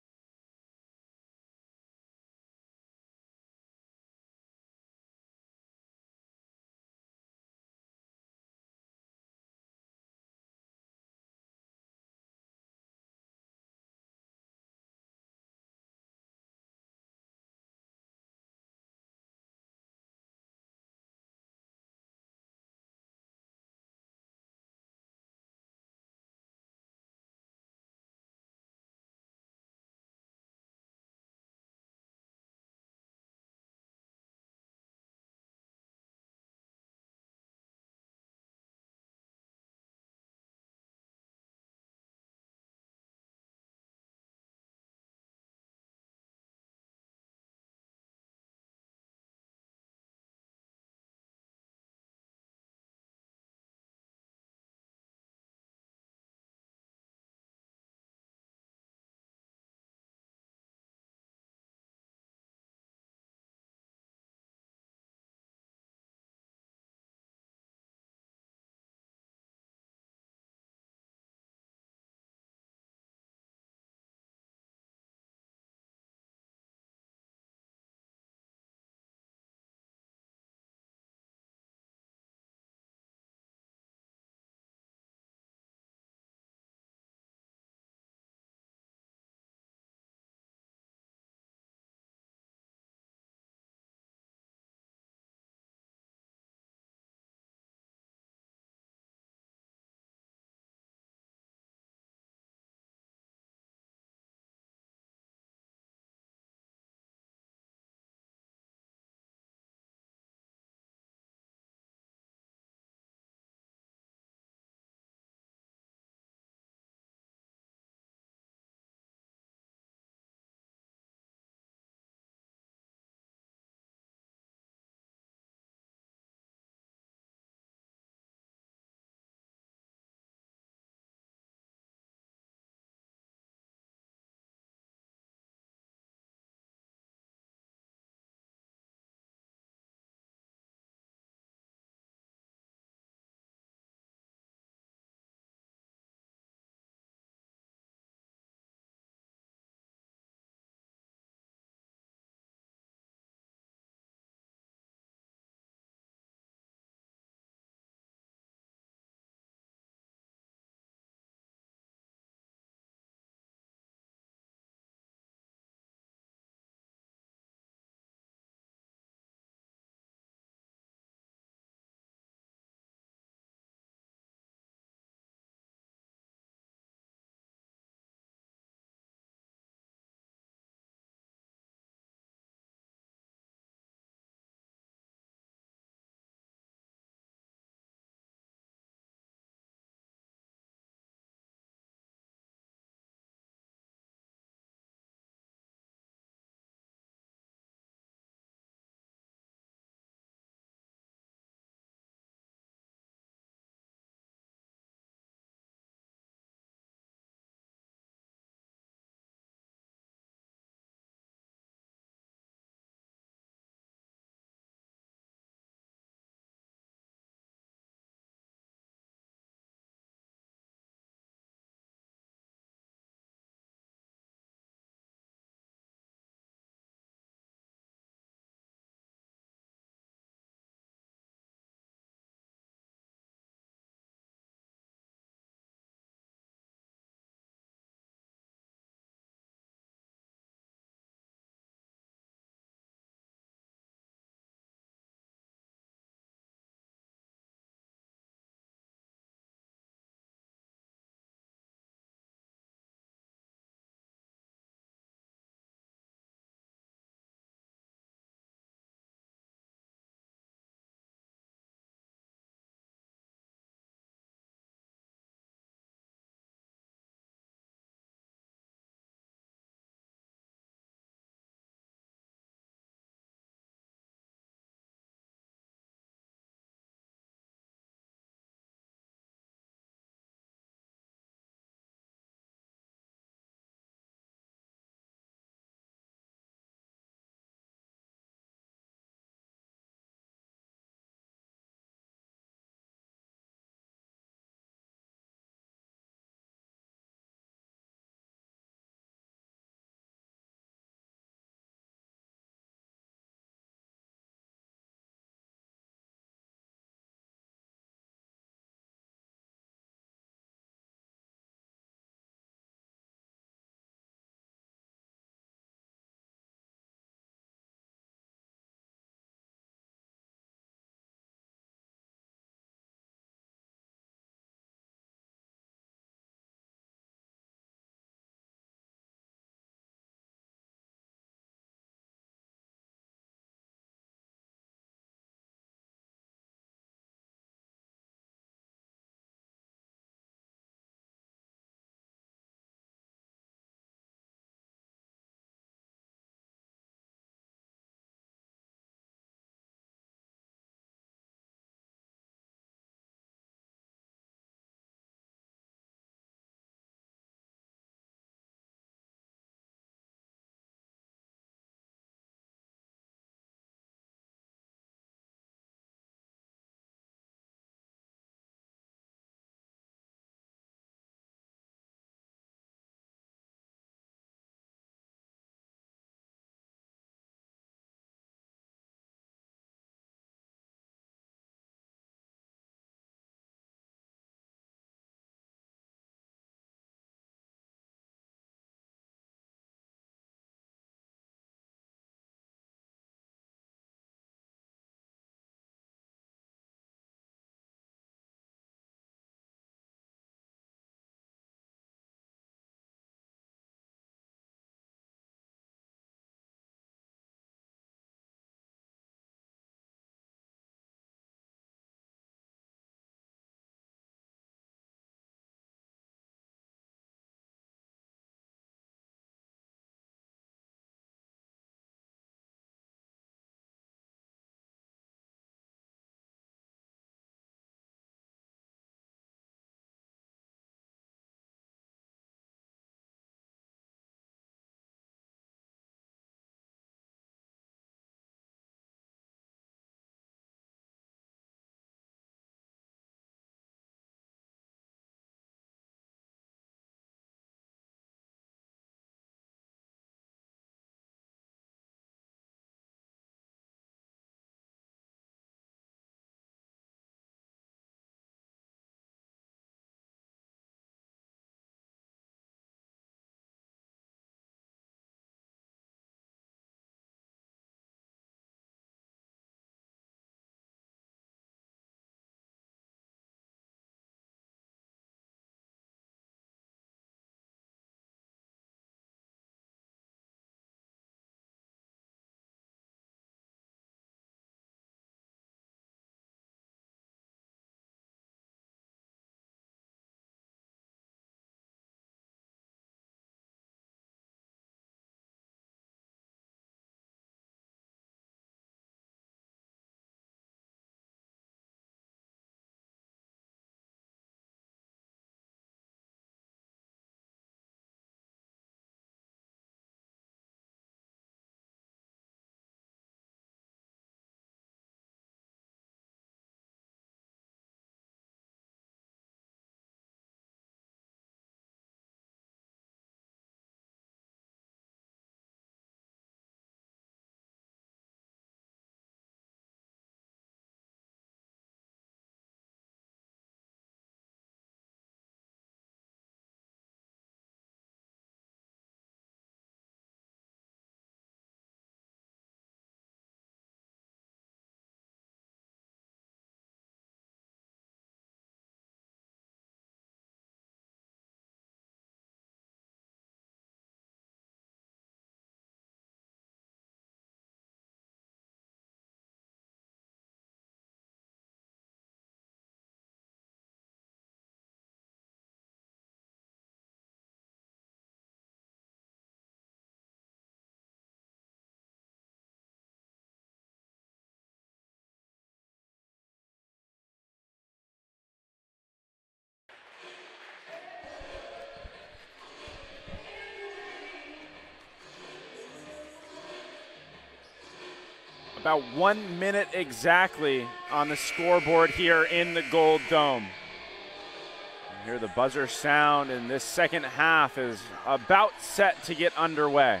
About one minute exactly on the scoreboard here in the Gold Dome. You hear the buzzer sound, and this second half is about set to get underway.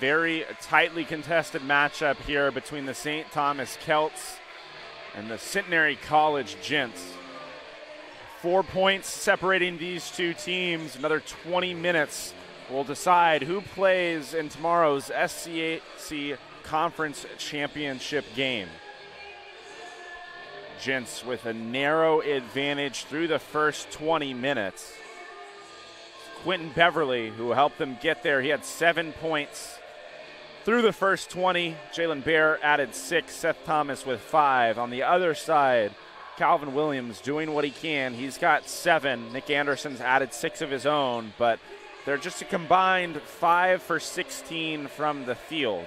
Very tightly contested matchup here between the St. Thomas Celts and the Centenary College Gents. Four points separating these two teams. Another 20 minutes will decide who plays in tomorrow's SCAC Conference Championship game. Gents with a narrow advantage through the first 20 minutes. Quentin Beverly, who helped them get there, he had seven points through the first 20. Jalen Bear added six, Seth Thomas with five. On the other side, Calvin Williams doing what he can. He's got seven. Nick Anderson's added six of his own, but they're just a combined five for 16 from the field.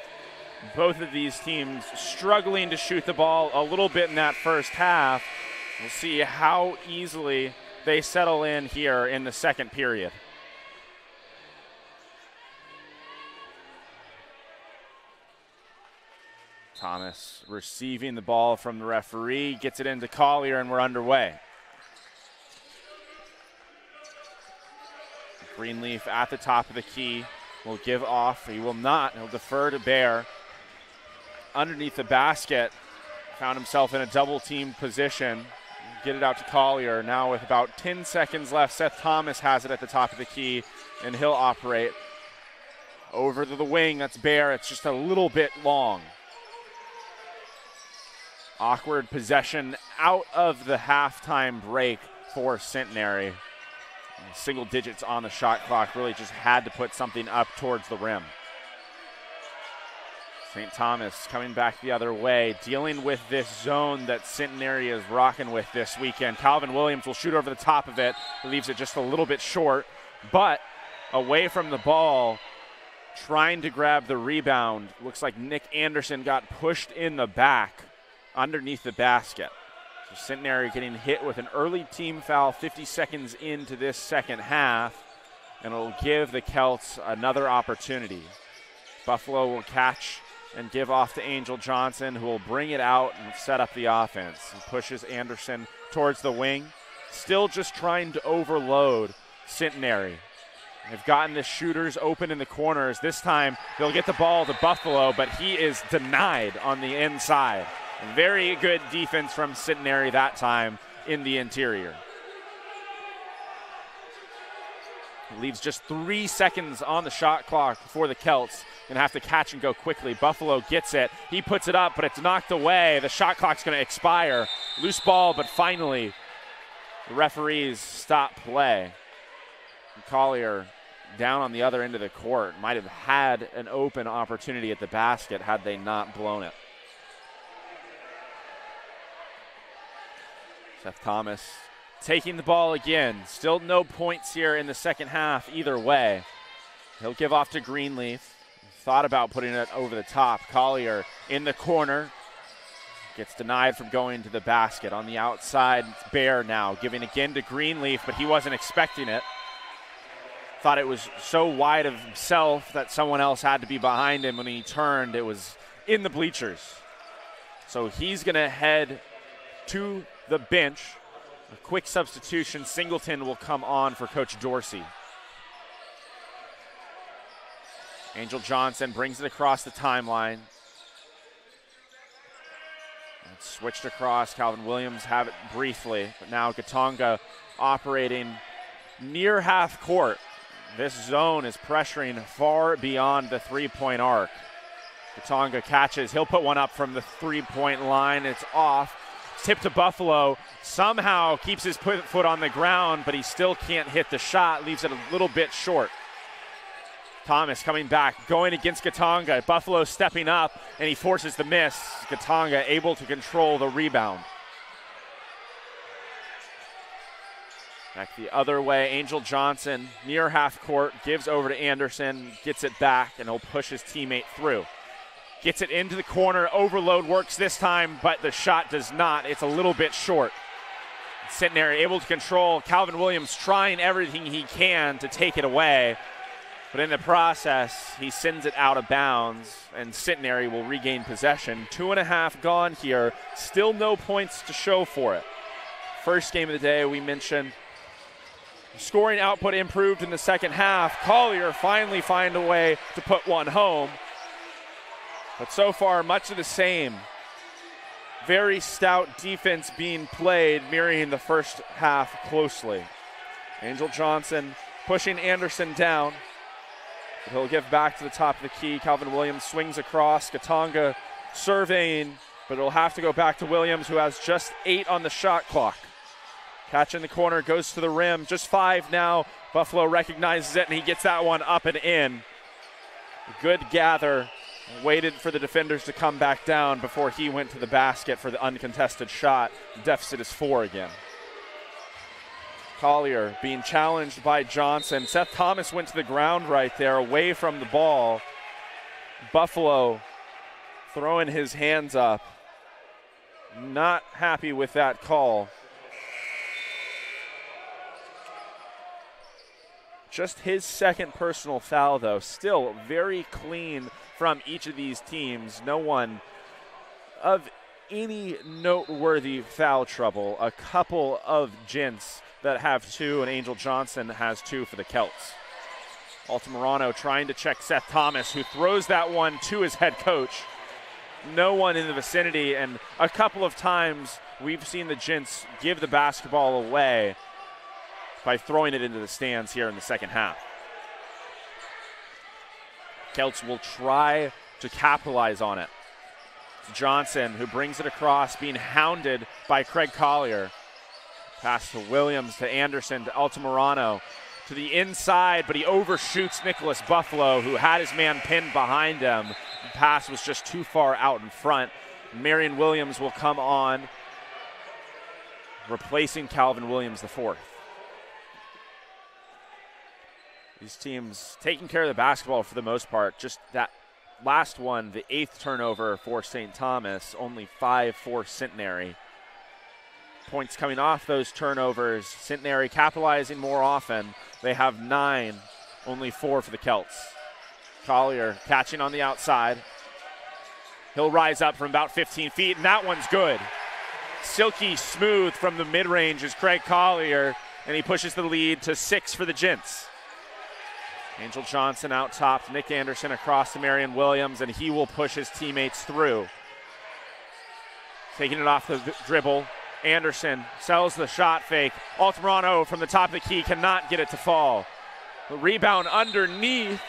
Both of these teams struggling to shoot the ball a little bit in that first half. We'll see how easily they settle in here in the second period. Thomas receiving the ball from the referee, gets it into Collier, and we're underway. Greenleaf at the top of the key will give off. He will not. He'll defer to Bear. Underneath the basket, found himself in a double team position. Get it out to Collier. Now, with about 10 seconds left, Seth Thomas has it at the top of the key, and he'll operate over to the wing. That's Bear. It's just a little bit long. Awkward possession out of the halftime break for Centenary. Single digits on the shot clock really just had to put something up towards the rim. St. Thomas coming back the other way, dealing with this zone that Centenary is rocking with this weekend. Calvin Williams will shoot over the top of it, leaves it just a little bit short, but away from the ball, trying to grab the rebound. Looks like Nick Anderson got pushed in the back underneath the basket. So Centenary getting hit with an early team foul 50 seconds into this second half, and it'll give the Celts another opportunity. Buffalo will catch and give off to Angel Johnson, who will bring it out and set up the offense. He pushes Anderson towards the wing, still just trying to overload Centenary. They've gotten the shooters open in the corners. This time they'll get the ball to Buffalo, but he is denied on the inside. Very good defense from Centenary that time in the interior. Leaves just three seconds on the shot clock before the Celts to have to catch and go quickly. Buffalo gets it. He puts it up, but it's knocked away. The shot clock's to expire. Loose ball, but finally the referees stop play. Collier down on the other end of the court might have had an open opportunity at the basket had they not blown it. Seth Thomas taking the ball again. Still no points here in the second half either way. He'll give off to Greenleaf. Thought about putting it over the top. Collier in the corner. Gets denied from going to the basket. On the outside, Bear now, giving again to Greenleaf, but he wasn't expecting it. Thought it was so wide of himself that someone else had to be behind him. When he turned, it was in the bleachers. So he's going to head to the bench. A quick substitution. Singleton will come on for Coach Dorsey. Angel Johnson brings it across the timeline. And switched across. Calvin Williams have it briefly, but now Gatonga operating near half court. This zone is pressuring far beyond the three point arc. Gatonga catches. He'll put one up from the three point line. It's off. Tip to Buffalo. Somehow keeps his foot on the ground, but he still can't hit the shot. Leaves it a little bit short. Thomas coming back, going against Katanga. Buffalo stepping up, and he forces the miss. Katanga able to control the rebound. Back the other way, Angel Johnson near half court gives over to Anderson, gets it back, and he'll push his teammate through. Gets it into the corner. Overload works this time, but the shot does not. It's a little bit short. Centenary able to control. Calvin Williams trying everything he can to take it away. But in the process, he sends it out of bounds, and Centenary will regain possession. Two and a half gone here. Still no points to show for it. First game of the day, we mentioned scoring output improved in the second half. Collier finally find a way to put one home. But so far, much of the same. Very stout defense being played, mirroring the first half closely. Angel Johnson pushing Anderson down. He'll give back to the top of the key. Calvin Williams swings across. Gatonga surveying, but it'll have to go back to Williams, who has just eight on the shot clock. Catch in the corner, goes to the rim. Just five now. Buffalo recognizes it, and he gets that one up and in. Good gather. Waited for the defenders to come back down before he went to the basket for the uncontested shot. Deficit is four again. Collier being challenged by Johnson. Seth Thomas went to the ground right there, away from the ball. Buffalo throwing his hands up. Not happy with that call. Just his second personal foul, though. Still very clean from each of these teams. No one of any noteworthy foul trouble. A couple of gents that have two, and Angel Johnson has two for the Celts. Altamirano trying to check Seth Thomas, who throws that one to his head coach. No one in the vicinity, and a couple of times we've seen the Gents give the basketball away by throwing it into the stands here in the second half. Celts will try to capitalize on it. Johnson who brings it across, being hounded by Craig Collier. Pass to Williams, to Anderson, to Altamirano, to the inside, but he overshoots Nicholas Buffalo, who had his man pinned behind him. The pass was just too far out in front. Marion Williams will come on, replacing Calvin Williams the fourth. These teams taking care of the basketball for the most part. Just that last one, the eighth turnover for St. Thomas, only five for Centenary points coming off those turnovers. Centenary capitalizing more often. They have nine, only four for the Celts. Collier catching on the outside. He'll rise up from about 15 feet, and that one's good. Silky smooth from the mid range is Craig Collier, and he pushes the lead to six for the Gents. Angel Johnson out top, Nick Anderson across to Marion Williams, and he will push his teammates through. Taking it off the dribble, Anderson sells the shot fake. Altamirano from the top of the key cannot get it to fall. The rebound underneath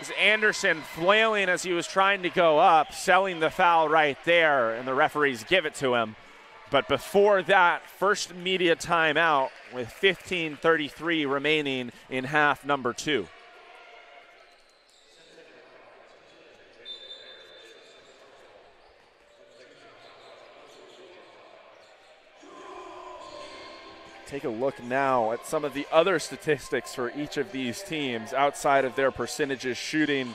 is Anderson flailing as he was trying to go up, selling the foul right there, and the referees give it to him. But before that, first media timeout with 15:33 remaining in half number two. Take a look now at some of the other statistics for each of these teams outside of their percentages shooting.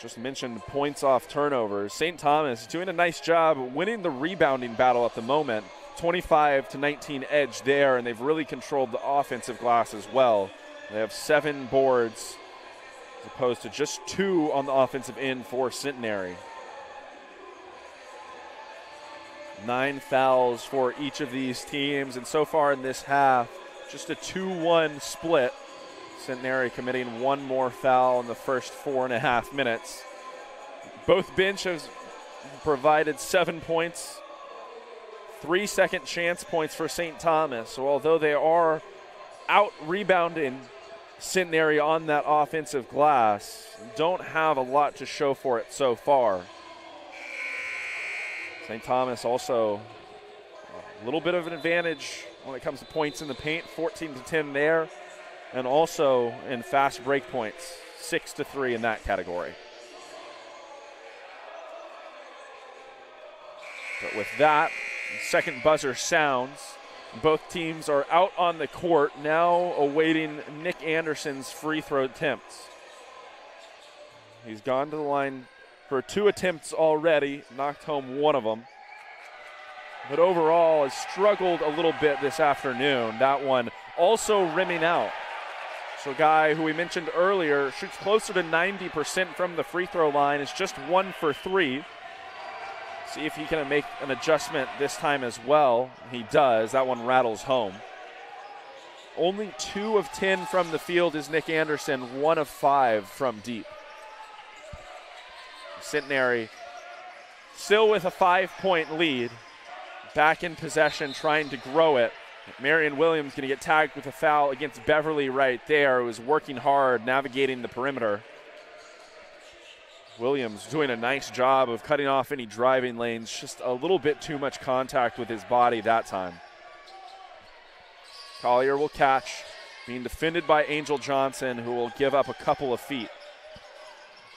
Just mentioned points off turnovers. St. Thomas doing a nice job winning the rebounding battle at the moment. 25 to 19 edge there, and they've really controlled the offensive glass as well. They have seven boards as opposed to just two on the offensive end for Centenary. Nine fouls for each of these teams, and so far in this half, just a 2 1 split. Centenary committing one more foul in the first four and a half minutes. Both benches provided seven points, three second chance points for St. Thomas. So although they are out rebounding Centenary on that offensive glass, don't have a lot to show for it so far. St. Thomas also a little bit of an advantage when it comes to points in the paint, 14 to 10 there, and also in fast break points, 6 to 3 in that category. But with that, second buzzer sounds. Both teams are out on the court now awaiting Nick Anderson's free throw attempts. He's gone to the line for two attempts already, knocked home one of them. But overall, has struggled a little bit this afternoon. That one also rimming out. So, a guy who we mentioned earlier shoots closer to 90% from the free throw line, is just one for three. See if he can make an adjustment this time as well. He does. That one rattles home. Only two of 10 from the field is Nick Anderson, one of five from deep. Centenary still with a five point lead. Back in possession, trying to grow it. Marion Williams going to get tagged with a foul against Beverly right there, who was working hard navigating the perimeter. Williams doing a nice job of cutting off any driving lanes, just a little bit too much contact with his body that time. Collier will catch, being defended by Angel Johnson, who will give up a couple of feet.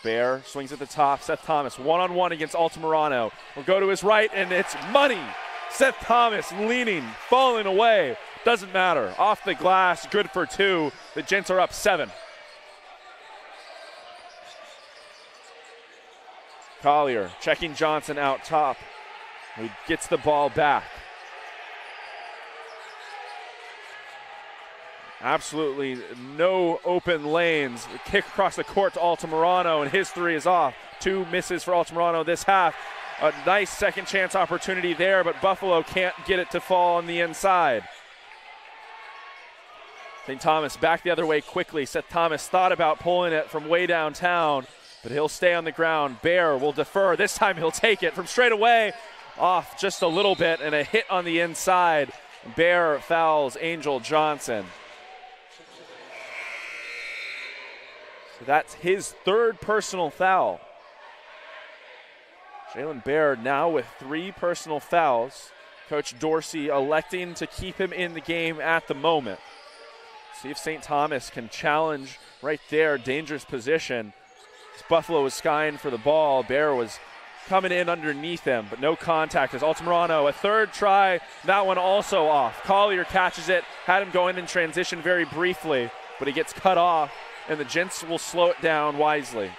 Bear swings at the top. Seth Thomas one on one against Altamirano. Will go to his right, and it's money. Seth Thomas leaning, falling away. Doesn't matter. Off the glass, good for two. The Gents are up seven. Collier checking Johnson out top. He gets the ball back. Absolutely no open lanes. Kick across the court to Altamirano, and his three is off. Two misses for Altamirano this half. A nice second chance opportunity there, but Buffalo can't get it to fall on the inside. St. Thomas back the other way quickly. Seth Thomas thought about pulling it from way downtown, but he'll stay on the ground. Bear will defer. This time he'll take it from straight away, off just a little bit, and a hit on the inside. Bear fouls Angel Johnson. So that's his third personal foul. Jalen Baird now with three personal fouls. Coach Dorsey electing to keep him in the game at the moment. See if St. Thomas can challenge right there, dangerous position. As Buffalo was skying for the ball. Bear was coming in underneath him, but no contact as Altamirano, a third try, that one also off. Collier catches it, had him going in transition very briefly, but he gets cut off, and the Gents will slow it down wisely.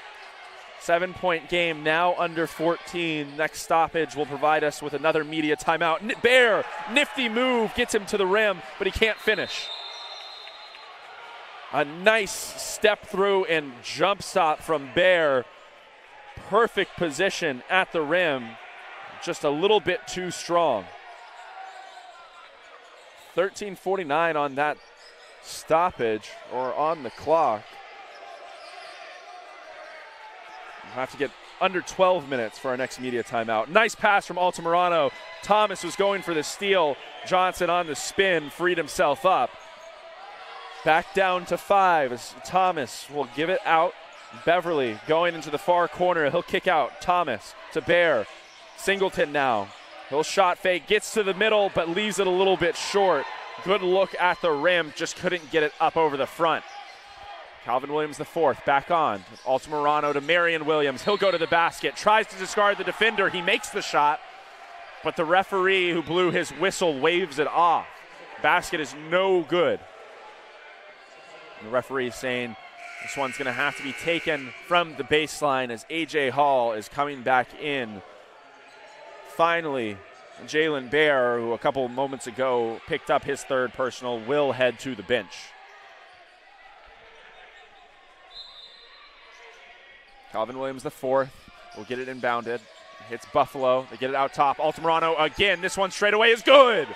Seven point game now under 14. Next stoppage will provide us with another media timeout. Bear, nifty move, gets him to the rim, but he can't finish. A nice step through and jump stop from Bear. Perfect position at the rim, just a little bit too strong. 13:49 on that stoppage or on the clock. We'll have to get under 12 minutes for our next media timeout. Nice pass from Altamirano. Thomas was going for the steal. Johnson on the spin, freed himself up. Back down to five as Thomas will give it out. Beverly going into the far corner. He'll kick out. Thomas to Bear. Singleton now. He'll shot fake, gets to the middle, but leaves it a little bit short. Good look at the rim, just couldn't get it up over the front. Calvin Williams, the fourth, back on. Altamirano to Marion Williams. He'll go to the basket, tries to discard the defender. He makes the shot, but the referee who blew his whistle waves it off. Basket is no good. And the referee is saying this one's going to have to be taken from the baseline as A.J. Hall is coming back in. Finally, Jalen Bear, who a couple moments ago picked up his third personal, will head to the bench. Calvin Williams, the fourth, will get it inbounded. Hits Buffalo. They get it out top. Altamirano again. This one straight away is good.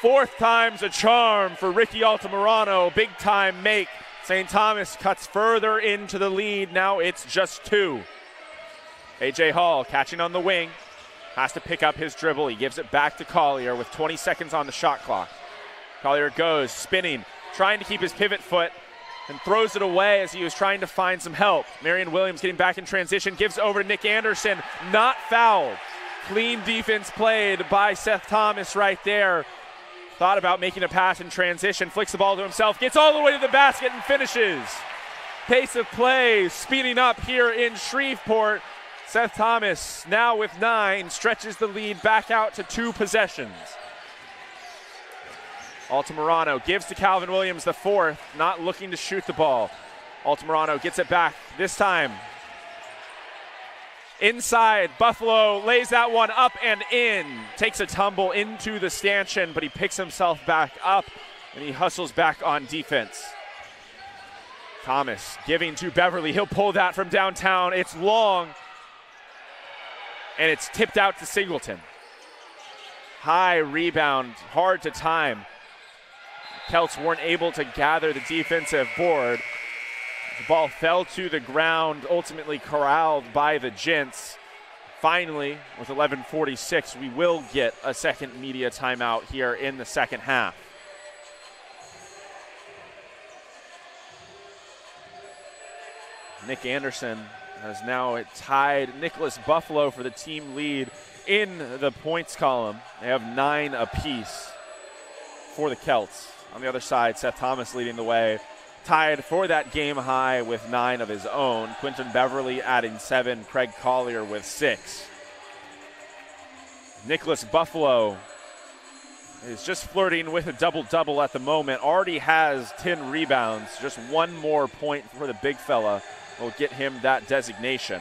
Fourth time's a charm for Ricky Altamirano. Big time make. St. Thomas cuts further into the lead. Now it's just two. AJ Hall catching on the wing. Has to pick up his dribble. He gives it back to Collier with 20 seconds on the shot clock. Collier goes, spinning, trying to keep his pivot foot and throws it away as he was trying to find some help. Marion Williams getting back in transition, gives over to Nick Anderson, not fouled. Clean defense played by Seth Thomas right there. Thought about making a pass in transition, flicks the ball to himself, gets all the way to the basket and finishes. Pace of play speeding up here in Shreveport. Seth Thomas now with nine stretches the lead back out to two possessions. Altamirano gives to Calvin Williams the fourth, not looking to shoot the ball. Altamirano gets it back this time. Inside, Buffalo lays that one up and in. Takes a tumble into the stanchion, but he picks himself back up and he hustles back on defense. Thomas giving to Beverly. He'll pull that from downtown. It's long, and it's tipped out to Singleton. High rebound, hard to time. Celts weren't able to gather the defensive board. The ball fell to the ground, ultimately corralled by the Gents. Finally, with 11:46, we will get a second media timeout here in the second half. Nick Anderson has now tied Nicholas Buffalo for the team lead in the points column. They have nine apiece for the Celts. On the other side, Seth Thomas leading the way, tied for that game high with nine of his own. Quinton Beverly adding seven, Craig Collier with six. Nicholas Buffalo is just flirting with a double double at the moment. Already has 10 rebounds. Just one more point for the big fella will get him that designation.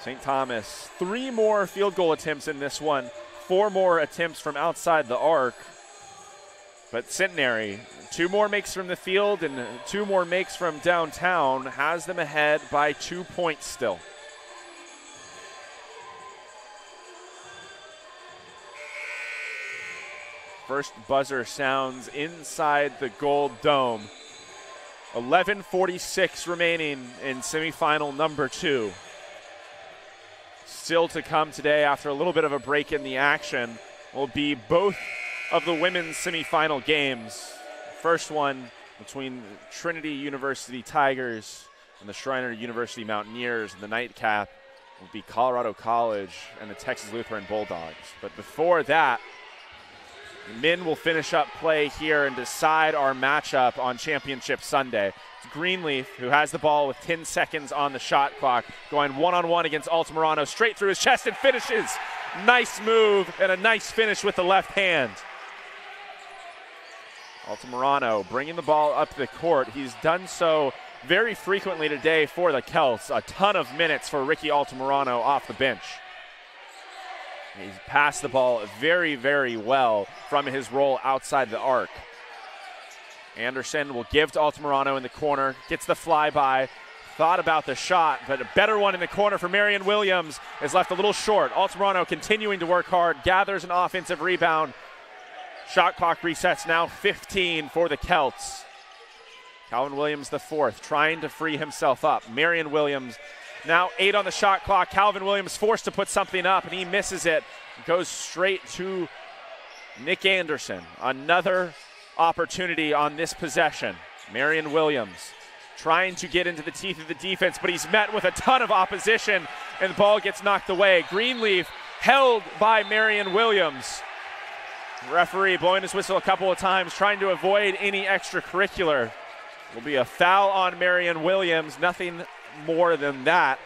St. Thomas, three more field goal attempts in this one four more attempts from outside the arc. But Centenary, two more makes from the field and two more makes from downtown, has them ahead by two points still. First buzzer sounds inside the gold dome. 11:46 remaining in semifinal number 2 still to come today after a little bit of a break in the action will be both of the women's semifinal games. First one between Trinity University Tigers and the Schreiner University Mountaineers. And the nightcap will be Colorado College and the Texas Lutheran Bulldogs. But before that, men will finish up play here and decide our matchup on Championship Sunday. Greenleaf, who has the ball with 10 seconds on the shot clock, going one on one against Altamirano, straight through his chest and finishes. Nice move and a nice finish with the left hand. Altamirano bringing the ball up the court. He's done so very frequently today for the Celts. A ton of minutes for Ricky Altamirano off the bench. He's passed the ball very, very well from his role outside the arc. Anderson will give to Altamirano in the corner, gets the flyby, thought about the shot, but a better one in the corner for Marion Williams is left a little short. Altamirano continuing to work hard, gathers an offensive rebound. Shot clock resets now 15 for the Celts. Calvin Williams, the fourth, trying to free himself up. Marion Williams now eight on the shot clock. Calvin Williams forced to put something up, and he misses it. Goes straight to Nick Anderson. Another opportunity on this possession. Marion Williams trying to get into the teeth of the defense, but he's met with a ton of opposition, and the ball gets knocked away. Greenleaf held by Marion Williams. referee blowing his whistle a couple of times, trying to avoid any extracurricular. Will be a foul on Marion Williams. Nothing more than that.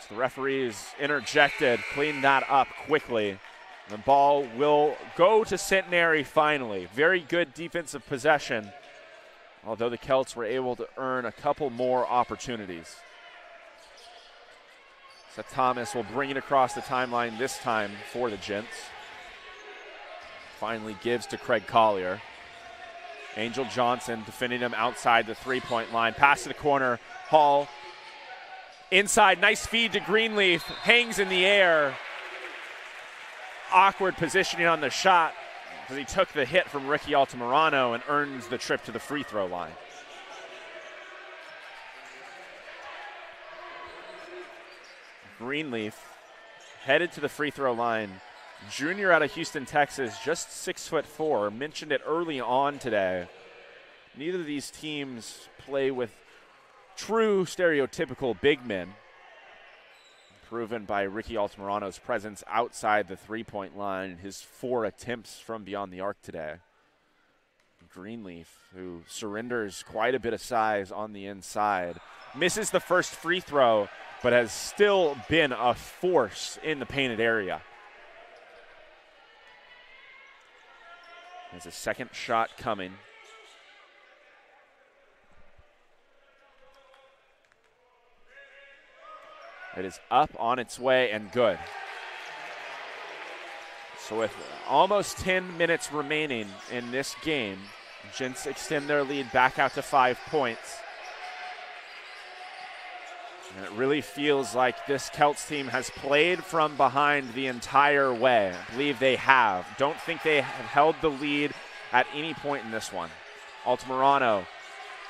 So the referees interjected, cleaned that up quickly. The ball will go to Centenary finally. Very good defensive possession, although the Celts were able to earn a couple more opportunities. So Thomas will bring it across the timeline this time for the Gents. Finally gives to Craig Collier. Angel Johnson defending him outside the three point line. Pass to the corner. Hall inside. Nice feed to Greenleaf. Hangs in the air awkward positioning on the shot because he took the hit from Ricky Altamirano and earns the trip to the free throw line. Greenleaf headed to the free throw line. Junior out of Houston, Texas, just six foot four. Mentioned it early on today. Neither of these teams play with true stereotypical big men proven by Ricky Altamirano's presence outside the three point line, his four attempts from beyond the arc today. Greenleaf, who surrenders quite a bit of size on the inside, misses the first free throw, but has still been a force in the painted area. There's a second shot coming. It is up on its way and good. So with almost 10 minutes remaining in this game, Gents extend their lead back out to five points. And it really feels like this Celts team has played from behind the entire way. I believe they have. Don't think they have held the lead at any point in this one. Altamirano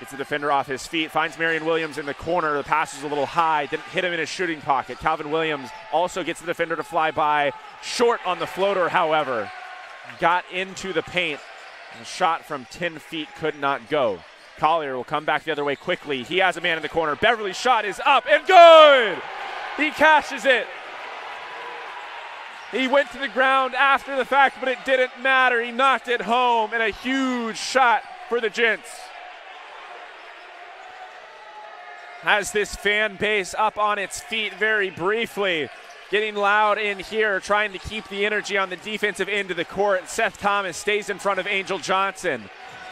gets the defender off his feet, finds Marion Williams in the corner. The pass is a little high, didn't hit him in his shooting pocket. Calvin Williams also gets the defender to fly by. Short on the floater, however. Got into the paint. The shot from 10 feet could not go. Collier will come back the other way quickly. He has a man in the corner. Beverly's shot is up and good. He cashes it. He went to the ground after the fact, but it didn't matter. He knocked it home and a huge shot for the Gents. Has this fan base up on its feet very briefly. Getting loud in here, trying to keep the energy on the defensive end of the court. Seth Thomas stays in front of Angel Johnson.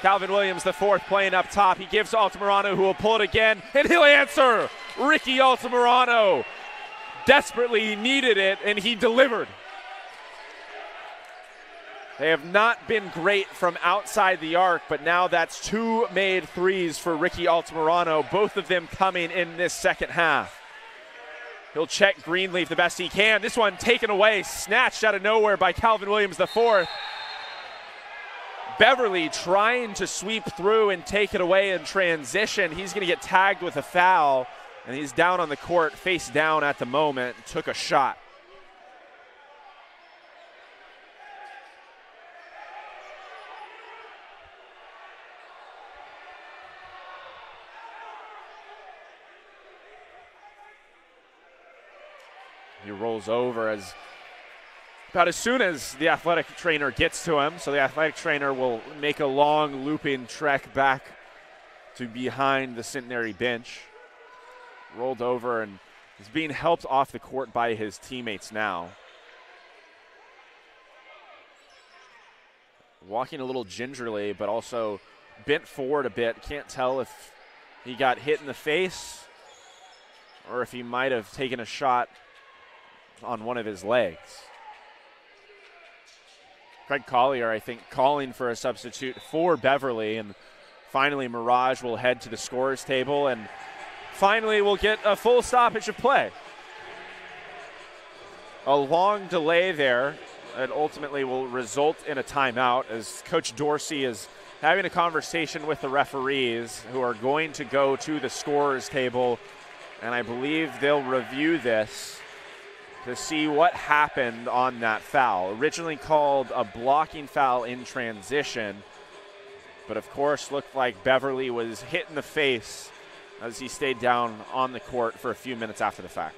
Calvin Williams, the fourth, playing up top. He gives Altamirano, who will pull it again, and he'll answer. Ricky Altamirano desperately needed it, and he delivered. They have not been great from outside the arc, but now that's two made threes for Ricky Altamirano, both of them coming in this second half. He'll check Greenleaf the best he can. This one taken away, snatched out of nowhere by Calvin Williams, the fourth. Beverly trying to sweep through and take it away in transition. He's going to get tagged with a foul, and he's down on the court, face down at the moment, took a shot. He rolls over as about as soon as the athletic trainer gets to him. So the athletic trainer will make a long looping trek back to behind the centenary bench. Rolled over and is being helped off the court by his teammates now. Walking a little gingerly, but also bent forward a bit. Can't tell if he got hit in the face or if he might have taken a shot on one of his legs. Craig Collier, I think, calling for a substitute for Beverly. And finally, Mirage will head to the scorers table. And finally, we'll get a full stoppage of play. A long delay there that ultimately will result in a timeout as Coach Dorsey is having a conversation with the referees who are going to go to the scorers table. And I believe they'll review this to see what happened on that foul. Originally called a blocking foul in transition, but of course looked like Beverly was hit in the face as he stayed down on the court for a few minutes after the fact.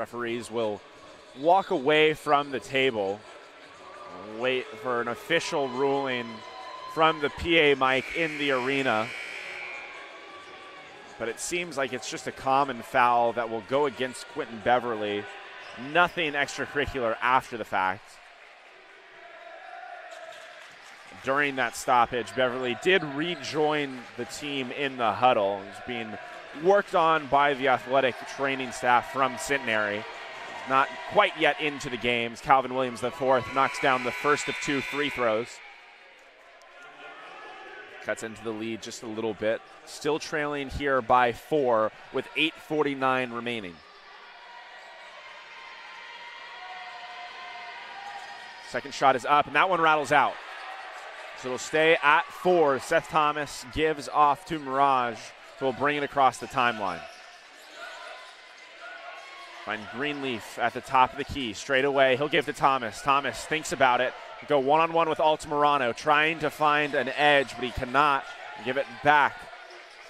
Referees will walk away from the table, wait for an official ruling from the PA mic in the arena. But it seems like it's just a common foul that will go against Quentin Beverly. Nothing extracurricular after the fact. During that stoppage, Beverly did rejoin the team in the huddle. He's being worked on by the athletic training staff from Centenary. Not quite yet into the games. Calvin Williams, the fourth, knocks down the first of two free throws. cuts into the lead just a little bit. Still trailing here by four with 8.49 remaining. Second shot is up, and that one rattles out. So it'll stay at four. Seth Thomas gives off to Mirage, who will bring it across the timeline. Find Greenleaf at the top of the key. Straight away, he'll give to Thomas. Thomas thinks about it. Go one on one with Altamirano, trying to find an edge, but he cannot. Give it back.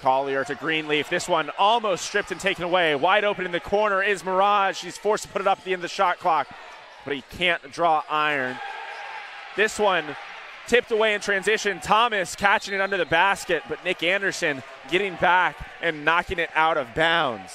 Collier to Greenleaf. This one almost stripped and taken away. Wide open in the corner is Mirage. He's forced to put it up at the end of the shot clock, but he can't draw iron. This one tipped away in transition. Thomas catching it under the basket, but Nick Anderson getting back and knocking it out of bounds.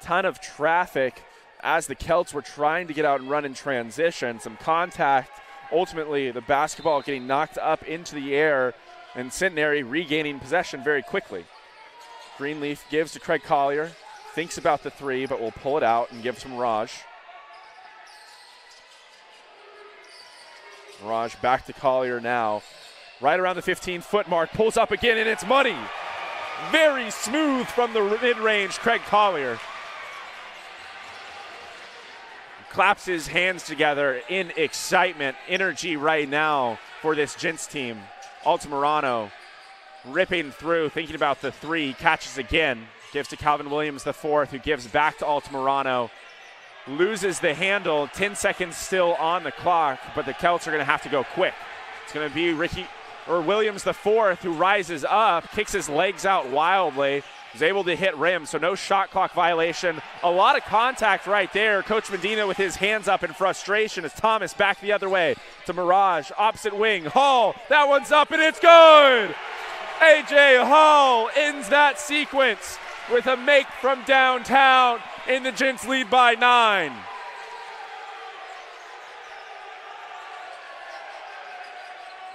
Ton of traffic as the Celts were trying to get out and run in transition. Some contact. Ultimately, the basketball getting knocked up into the air and Centenary regaining possession very quickly. Greenleaf gives to Craig Collier, thinks about the three, but will pull it out and give to Mirage. Mirage back to Collier now. Right around the 15 foot mark, pulls up again, and it's money. Very smooth from the mid range, Craig Collier. Claps his hands together in excitement, energy right now for this Gents team. Altamirano ripping through, thinking about the three, catches again, gives to Calvin Williams the fourth, who gives back to Altamirano loses the handle. 10 seconds still on the clock, but the Celts are going to have to go quick. It's going to be Ricky or Williams the fourth who rises up, kicks his legs out wildly, is able to hit rim, so no shot clock violation. A lot of contact right there. Coach Medina with his hands up in frustration as Thomas back the other way to Mirage, opposite wing. Hall, that one's up and it's good. AJ Hall ends that sequence with a make from downtown in the Gents lead by nine.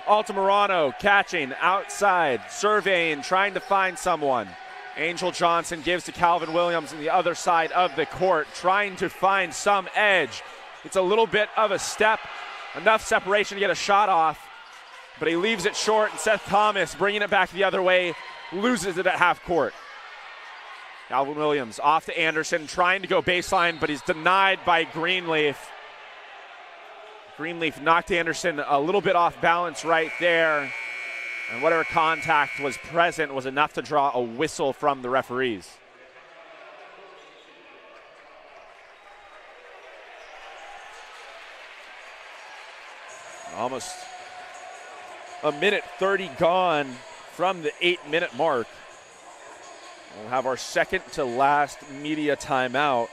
Altamirano catching outside, surveying, trying to find someone. Angel Johnson gives to Calvin Williams on the other side of the court, trying to find some edge. It's a little bit of a step, enough separation to get a shot off, but he leaves it short, and Seth Thomas, bringing it back the other way, loses it at half court. Calvin Williams off to Anderson, trying to go baseline, but he's denied by Greenleaf. Greenleaf knocked Anderson a little bit off balance right there. And whatever contact was present was enough to draw a whistle from the referees. Almost a minute 30 gone from the eight minute mark. We'll have our second to last media timeout.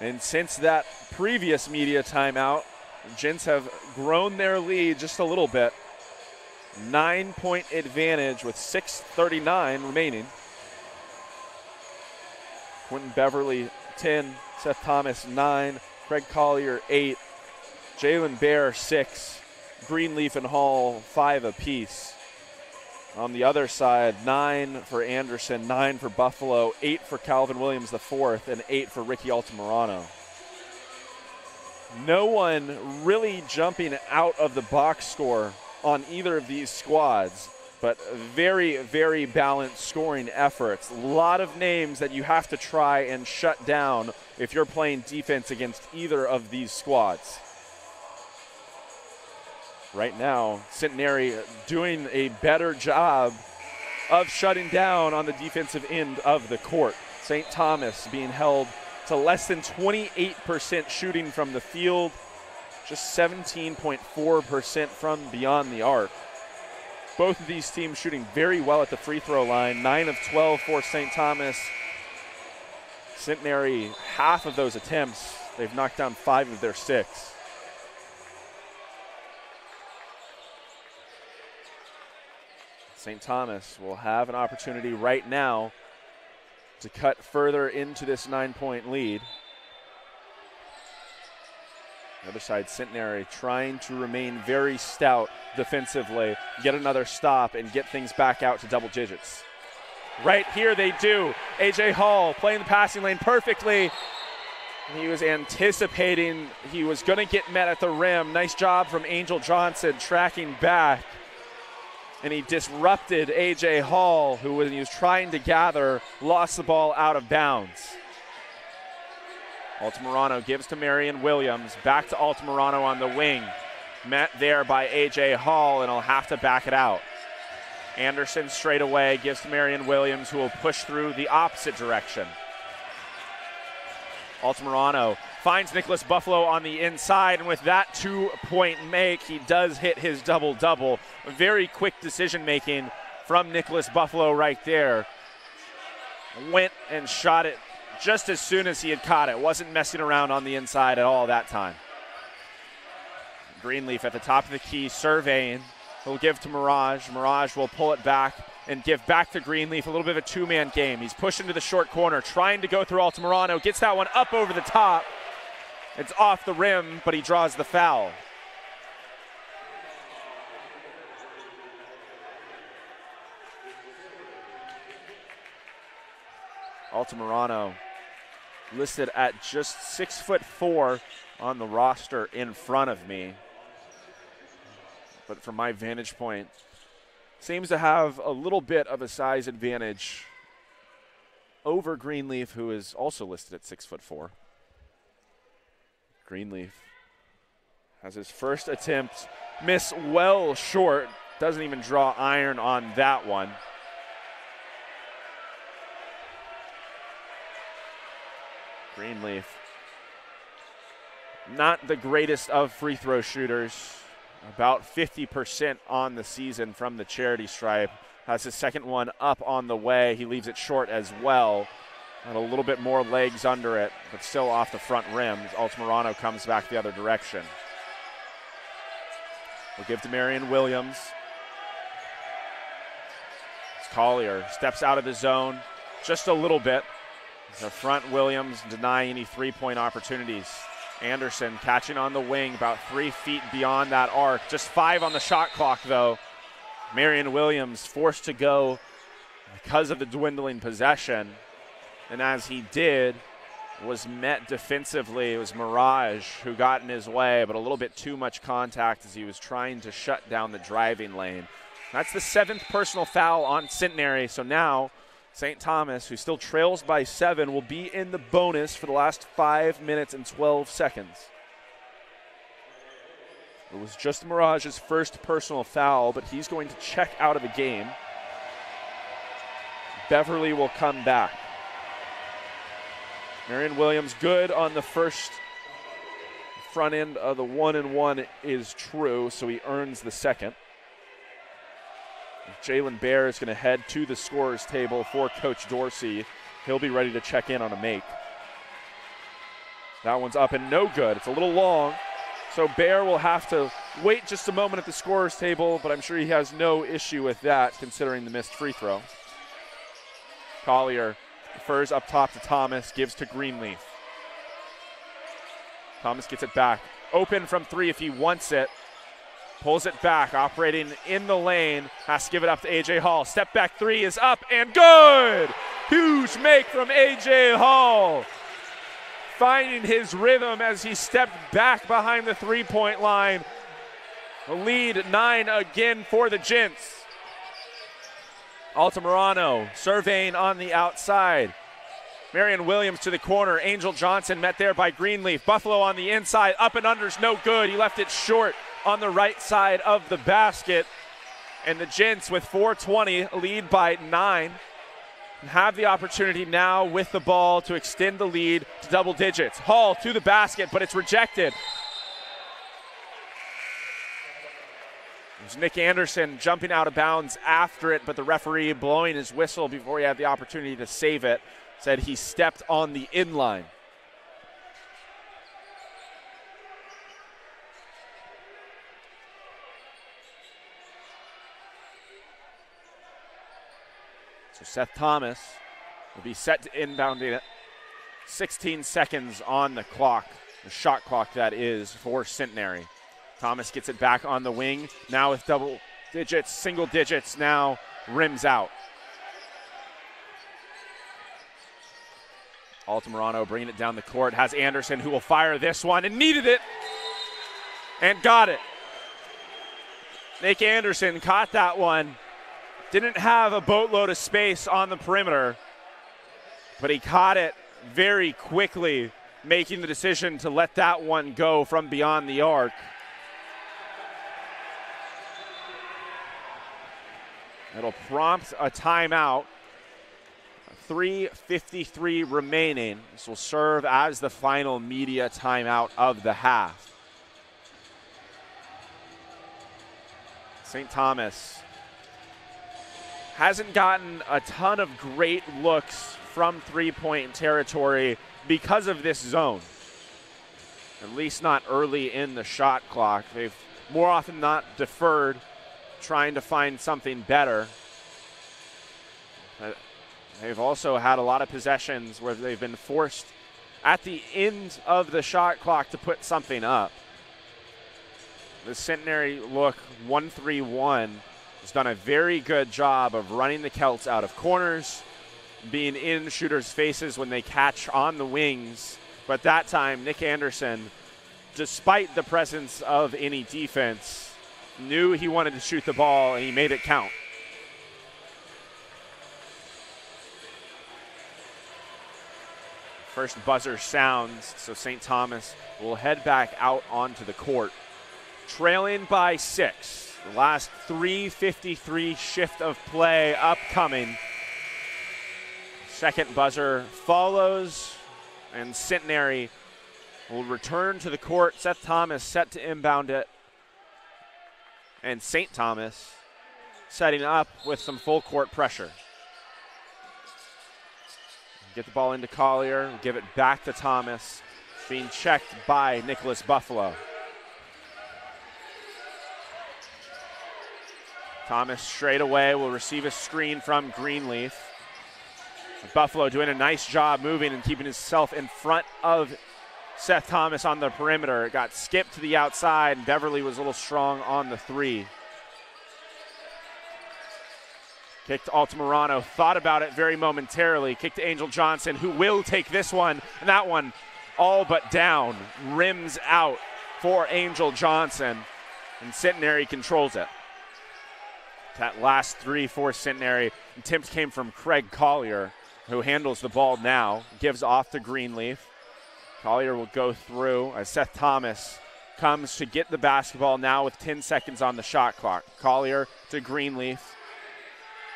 And since that previous media timeout, Gents have grown their lead just a little bit. Nine point advantage with 6.39 remaining. Quentin Beverly, 10. Seth Thomas, 9. Craig Collier, 8. Jalen Bear, 6. Greenleaf and Hall, 5 apiece. On the other side, nine for Anderson, nine for Buffalo, eight for Calvin Williams the fourth, and eight for Ricky Altamirano. No one really jumping out of the box score on either of these squads, but very, very balanced scoring efforts. A lot of names that you have to try and shut down if you're playing defense against either of these squads right now, Centenary doing a better job of shutting down on the defensive end of the court. St. Thomas being held to less than 28% shooting from the field, just 17.4% from beyond the arc. Both of these teams shooting very well at the free throw line, 9 of 12 for St. Thomas. Centenary, half of those attempts, they've knocked down five of their six. St. Thomas will have an opportunity right now to cut further into this nine point lead. The other side, Centenary trying to remain very stout defensively, get another stop, and get things back out to double digits. Right here, they do. AJ Hall playing the passing lane perfectly. He was anticipating he was going to get met at the rim. Nice job from Angel Johnson tracking back and he disrupted A.J. Hall, who, when he was trying to gather, lost the ball out of bounds. Altamirano gives to Marion Williams. Back to Altamirano on the wing. Met there by A.J. Hall, and he'll have to back it out. Anderson straight away gives to Marion Williams, who will push through the opposite direction. Altamirano finds Nicholas Buffalo on the inside, and with that two point make, he does hit his double double. Very quick decision making from Nicholas Buffalo right there. Went and shot it just as soon as he had caught it. Wasn't messing around on the inside at all that time. Greenleaf at the top of the key, surveying. He'll give to Mirage. Mirage will pull it back and give back to Greenleaf. A little bit of a two man game. He's pushing to the short corner, trying to go through Altamirano. Gets that one up over the top. It's off the rim, but he draws the foul. Altamirano listed at just six foot four on the roster in front of me. But from my vantage point, seems to have a little bit of a size advantage over Greenleaf, who is also listed at six foot four. Greenleaf has his first attempt, miss well short, doesn't even draw iron on that one. Greenleaf, not the greatest of free throw shooters about 50% on the season from the charity stripe. Has his second one up on the way. He leaves it short as well. And a little bit more legs under it, but still off the front rim. Altamirano comes back the other direction. We'll give to Marion Williams. It's Collier steps out of the zone just a little bit. The front Williams denying any three point opportunities. Anderson catching on the wing about three feet beyond that arc. Just five on the shot clock, though. Marion Williams forced to go because of the dwindling possession. And as he did, was met defensively. It was Mirage who got in his way, but a little bit too much contact as he was trying to shut down the driving lane. That's the seventh personal foul on Centenary. So now St. Thomas, who still trails by seven, will be in the bonus for the last five minutes and 12 seconds. It was just Mirage's first personal foul, but he's going to check out of the game. Beverly will come back. Marion Williams good on the first front end of the one and one is true, so he earns the second. Jalen Bear is going to head to the scorer's table for Coach Dorsey. He'll be ready to check in on a make. That one's up and no good. It's a little long. So Bear will have to wait just a moment at the scorer's table, but I'm sure he has no issue with that considering the missed free throw. Collier defers up top to Thomas, gives to Greenleaf. Thomas gets it back. Open from three if he wants it. Pulls it back, operating in the lane. Has to give it up to AJ Hall. Step back three is up and good. Huge make from AJ Hall. Finding his rhythm as he stepped back behind the three point line. Lead nine again for the Gents. Altamirano surveying on the outside. Marion Williams to the corner. Angel Johnson met there by Greenleaf. Buffalo on the inside. Up and under's no good. He left it short on the right side of the basket. And the Gents with 420 lead by nine. Have the opportunity now with the ball to extend the lead to double digits. Hall to the basket, but it's rejected. Nick Anderson jumping out of bounds after it, but the referee blowing his whistle before he had the opportunity to save it said he stepped on the inline. So Seth Thomas will be set to inbounding it. 16 seconds on the clock, the shot clock that is for Centenary. Thomas gets it back on the wing, now with double digits, single digits, now rims out. Altamirano bringing it down the court, has Anderson who will fire this one and needed it and got it. Nick Anderson caught that one. Didn't have a boatload of space on the perimeter, but he caught it very quickly, making the decision to let that one go from beyond the arc. It'll prompt a timeout. 3.53 remaining. This will serve as the final media timeout of the half. St. Thomas hasn't gotten a ton of great looks from three point territory because of this zone. At least not early in the shot clock. They've more often not deferred, trying to find something better. They've also had a lot of possessions where they've been forced at the end of the shot clock to put something up. The centenary look 1 3 1 has done a very good job of running the Celts out of corners, being in shooters' faces when they catch on the wings. But that time, Nick Anderson, despite the presence of any defense, knew he wanted to shoot the ball and he made it count. First buzzer sounds, so St. Thomas will head back out onto the court trailing by six. The last 353 shift of play upcoming. Second buzzer follows, and Centenary will return to the court. Seth Thomas set to inbound it. And St. Thomas setting up with some full court pressure. Get the ball into Collier, give it back to Thomas, being checked by Nicholas Buffalo. Thomas straight away will receive a screen from Greenleaf. Buffalo doing a nice job moving and keeping himself in front of Seth Thomas on the perimeter. It got skipped to the outside, and Beverly was a little strong on the three. Kicked Altamirano, thought about it very momentarily. Kicked Angel Johnson, who will take this one, and that one all but down. Rims out for Angel Johnson, and Centenary controls it. That last three for Centenary. Attempts came from Craig Collier, who handles the ball now, gives off to Greenleaf. Collier will go through as Seth Thomas comes to get the basketball now with 10 seconds on the shot clock. Collier to Greenleaf.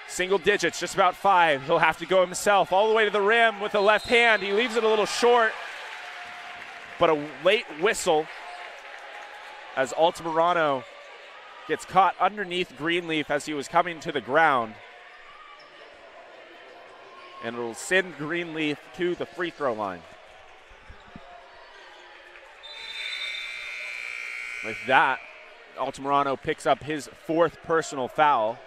Single digits, just about five. He'll have to go himself all the way to the rim with the left hand. He leaves it a little short, but a late whistle as Altamirano gets caught underneath Greenleaf as he was coming to the ground. And it'll send Greenleaf to the free throw line. With that, Altamirano picks up his fourth personal foul.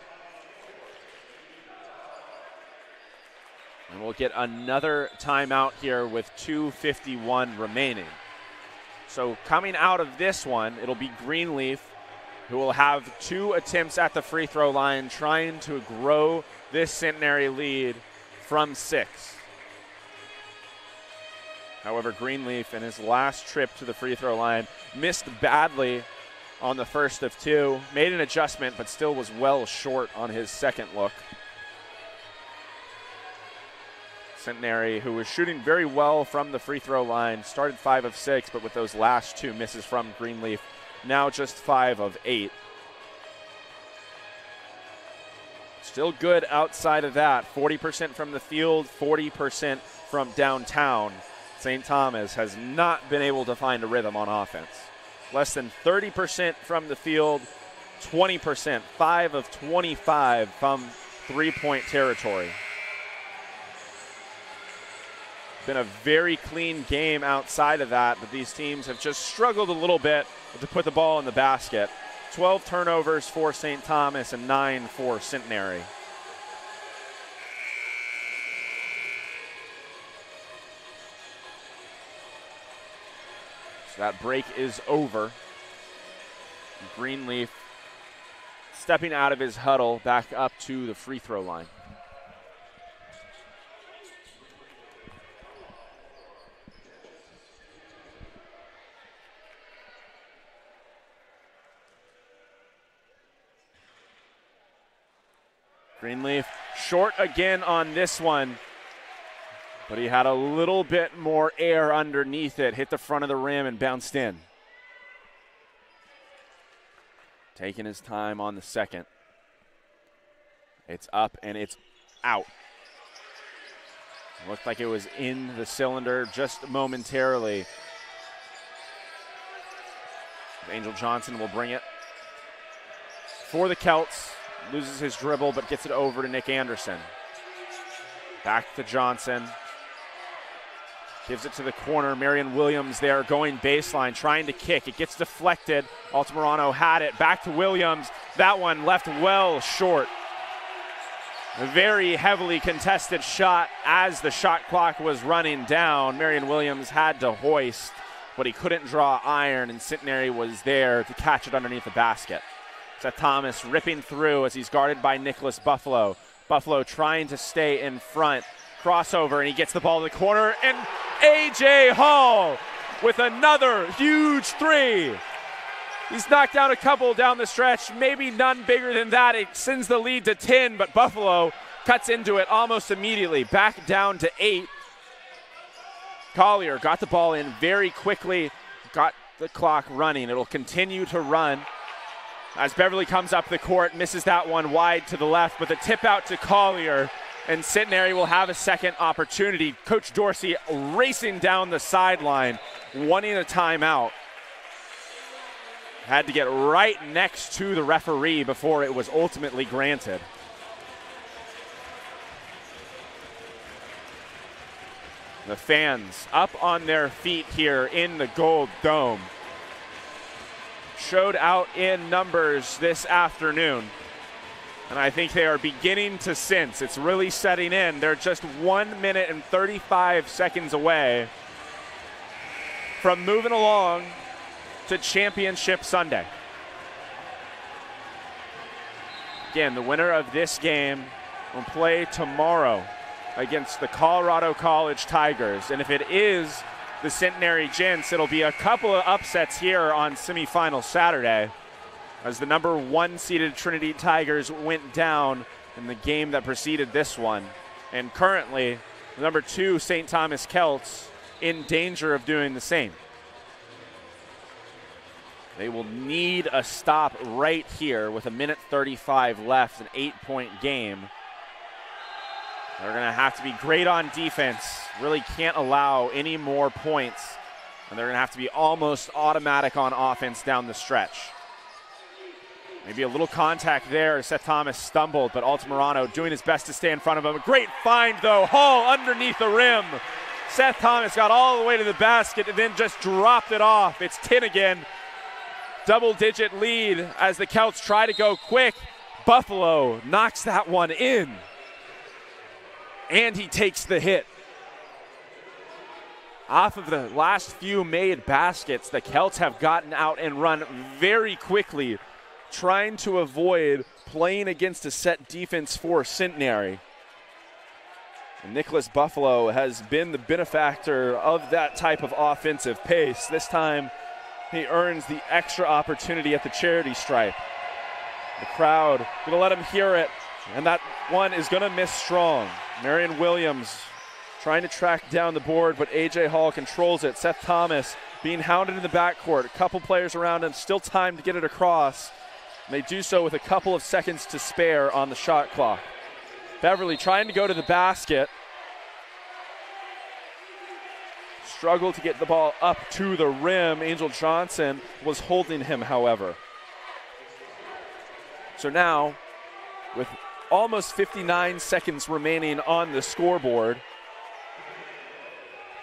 And we'll get another timeout here with 2.51 remaining. So coming out of this one, it'll be Greenleaf who will have two attempts at the free throw line, trying to grow this centenary lead from six. However, Greenleaf in his last trip to the free throw line missed badly on the first of two, made an adjustment, but still was well short on his second look. Centenary, who was shooting very well from the free throw line, started five of six, but with those last two misses from Greenleaf, now just five of eight. Still good outside of that. 40% from the field, 40% from downtown. St. Thomas has not been able to find a rhythm on offense. Less than 30% from the field, 20%, 5 of 25 from three point territory. Been a very clean game outside of that, but these teams have just struggled a little bit to put the ball in the basket. 12 turnovers for St. Thomas and 9 for Centenary. So that break is over. Greenleaf stepping out of his huddle back up to the free throw line. Greenleaf short again on this one but he had a little bit more air underneath it, hit the front of the rim, and bounced in. Taking his time on the second. It's up and it's out. Looked like it was in the cylinder just momentarily. Angel Johnson will bring it for the Celts. Loses his dribble, but gets it over to Nick Anderson. Back to Johnson. Gives it to the corner. Marion Williams there going baseline, trying to kick. It gets deflected. Altamirano had it. Back to Williams. That one left well short. A very heavily contested shot as the shot clock was running down. Marion Williams had to hoist, but he couldn't draw iron, and Centenary was there to catch it underneath the basket. Seth Thomas ripping through as he's guarded by Nicholas Buffalo. Buffalo trying to stay in front. Crossover, and he gets the ball to the corner, and A.J. Hall with another huge three. He's knocked down a couple down the stretch, maybe none bigger than that. It sends the lead to 10, but Buffalo cuts into it almost immediately. Back down to eight. Collier got the ball in very quickly, got the clock running. It'll continue to run as Beverly comes up the court, misses that one wide to the left, but the tip out to Collier, and Centenary will have a second opportunity. Coach Dorsey racing down the sideline, wanting a timeout had to get right next to the referee before it was ultimately granted. The fans up on their feet here in the Gold Dome showed out in numbers this afternoon. And I think they are beginning to sense it's really setting in. They're just one minute and 35 seconds away from moving along to Championship Sunday. Again, the winner of this game will play tomorrow against the Colorado College Tigers. And if it is the Centenary Gents, it'll be a couple of upsets here on semifinal Saturday as the number one seeded Trinity Tigers went down in the game that preceded this one. And currently, the number two St. Thomas Celts in danger of doing the same. They will need a stop right here with a minute 35 left, an eight point game. They're going to have to be great on defense, really can't allow any more points, and they're going to have to be almost automatic on offense down the stretch. Maybe a little contact there. Seth Thomas stumbled, but Altamirano doing his best to stay in front of him. A great find, though. Hall underneath the rim. Seth Thomas got all the way to the basket and then just dropped it off. It's 10 again double digit lead as the Celts try to go quick. Buffalo knocks that one in. And he takes the hit. Off of the last few made baskets, the Celts have gotten out and run very quickly, trying to avoid playing against a set defense for Centenary. And Nicholas Buffalo has been the benefactor of that type of offensive pace. This time, he earns the extra opportunity at the charity stripe. The crowd going to let him hear it, and that one is going to miss strong. Marion Williams trying to track down the board, but A.J. Hall controls it. Seth Thomas being hounded in the backcourt. A couple players around him, still time to get it across. And they do so with a couple of seconds to spare on the shot clock. Beverly trying to go to the basket. struggled to get the ball up to the rim. Angel Johnson was holding him, however. So now, with almost 59 seconds remaining on the scoreboard,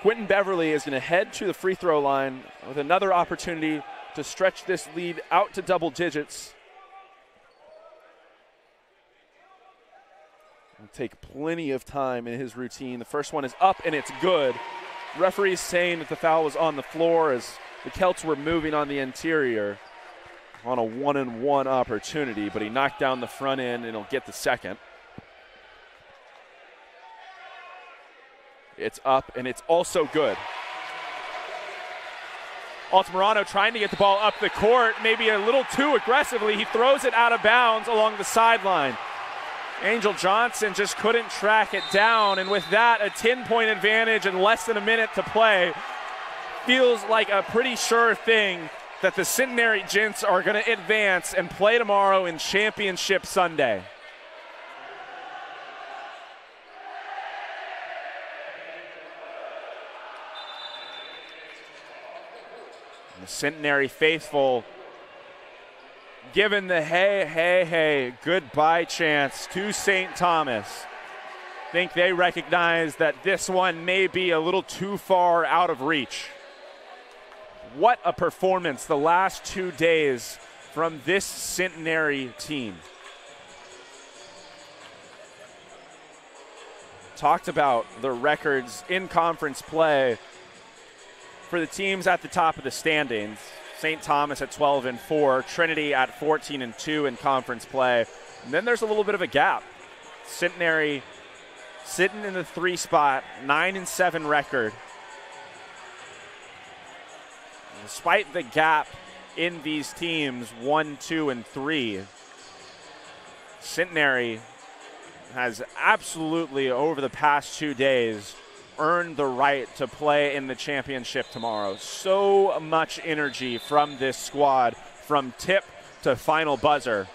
Quentin Beverly is going to head to the free throw line with another opportunity to stretch this lead out to double digits. Take plenty of time in his routine. The first one is up and it's good. Referees saying that the foul was on the floor as the Celts were moving on the interior on a one and one opportunity, but he knocked down the front end and he'll get the second. It's up and it's also good. Altamirano trying to get the ball up the court, maybe a little too aggressively. He throws it out of bounds along the sideline. Angel Johnson just couldn't track it down, and with that, a 10 point advantage in less than a minute to play feels like a pretty sure thing that the Centenary Gents are going to advance and play tomorrow in Championship Sunday. The Centenary faithful given the hey, hey, hey, goodbye chance to St. Thomas. Think they recognize that this one may be a little too far out of reach. What a performance the last two days from this centenary team. Talked about the records in conference play for the teams at the top of the standings. St. Thomas at 12 and 4, Trinity at 14 and 2 in conference play. And then there's a little bit of a gap. Centenary sitting in the three spot, 9 and 7 record. Despite the gap in these teams, 1, 2, and 3, Centenary has absolutely, over the past two days, earned the right to play in the championship tomorrow. So much energy from this squad from tip to final buzzer.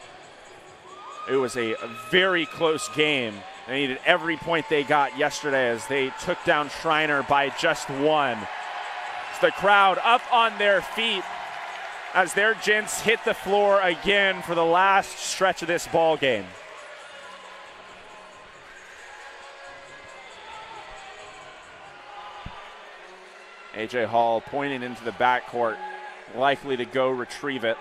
It was a very close game. They needed every point they got yesterday as they took down Schreiner by just one. It's the crowd up on their feet as their gents hit the floor again for the last stretch of this ball game. AJ Hall pointing into the backcourt, likely to go retrieve it.